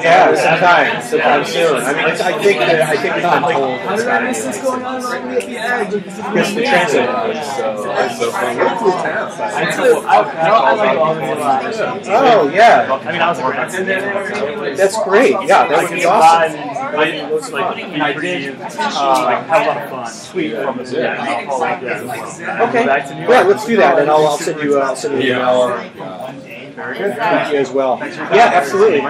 Yeah, sometime, sometime soon. I mean, it's, I think that I think it's been told. It's gotta be going on wrong at the edge? Because the transit is so, it's so fun. I do. I, I like all the Oh yeah. I mean, I was a grad That's great. Yeah, that would be awesome. It looks like and I did uh, like have a lot of fun. Sweet from the yeah. Okay. Yeah, let's do that, and I'll, I'll send you uh, I'll send you an email. Very Thank you as well. Yeah, absolutely.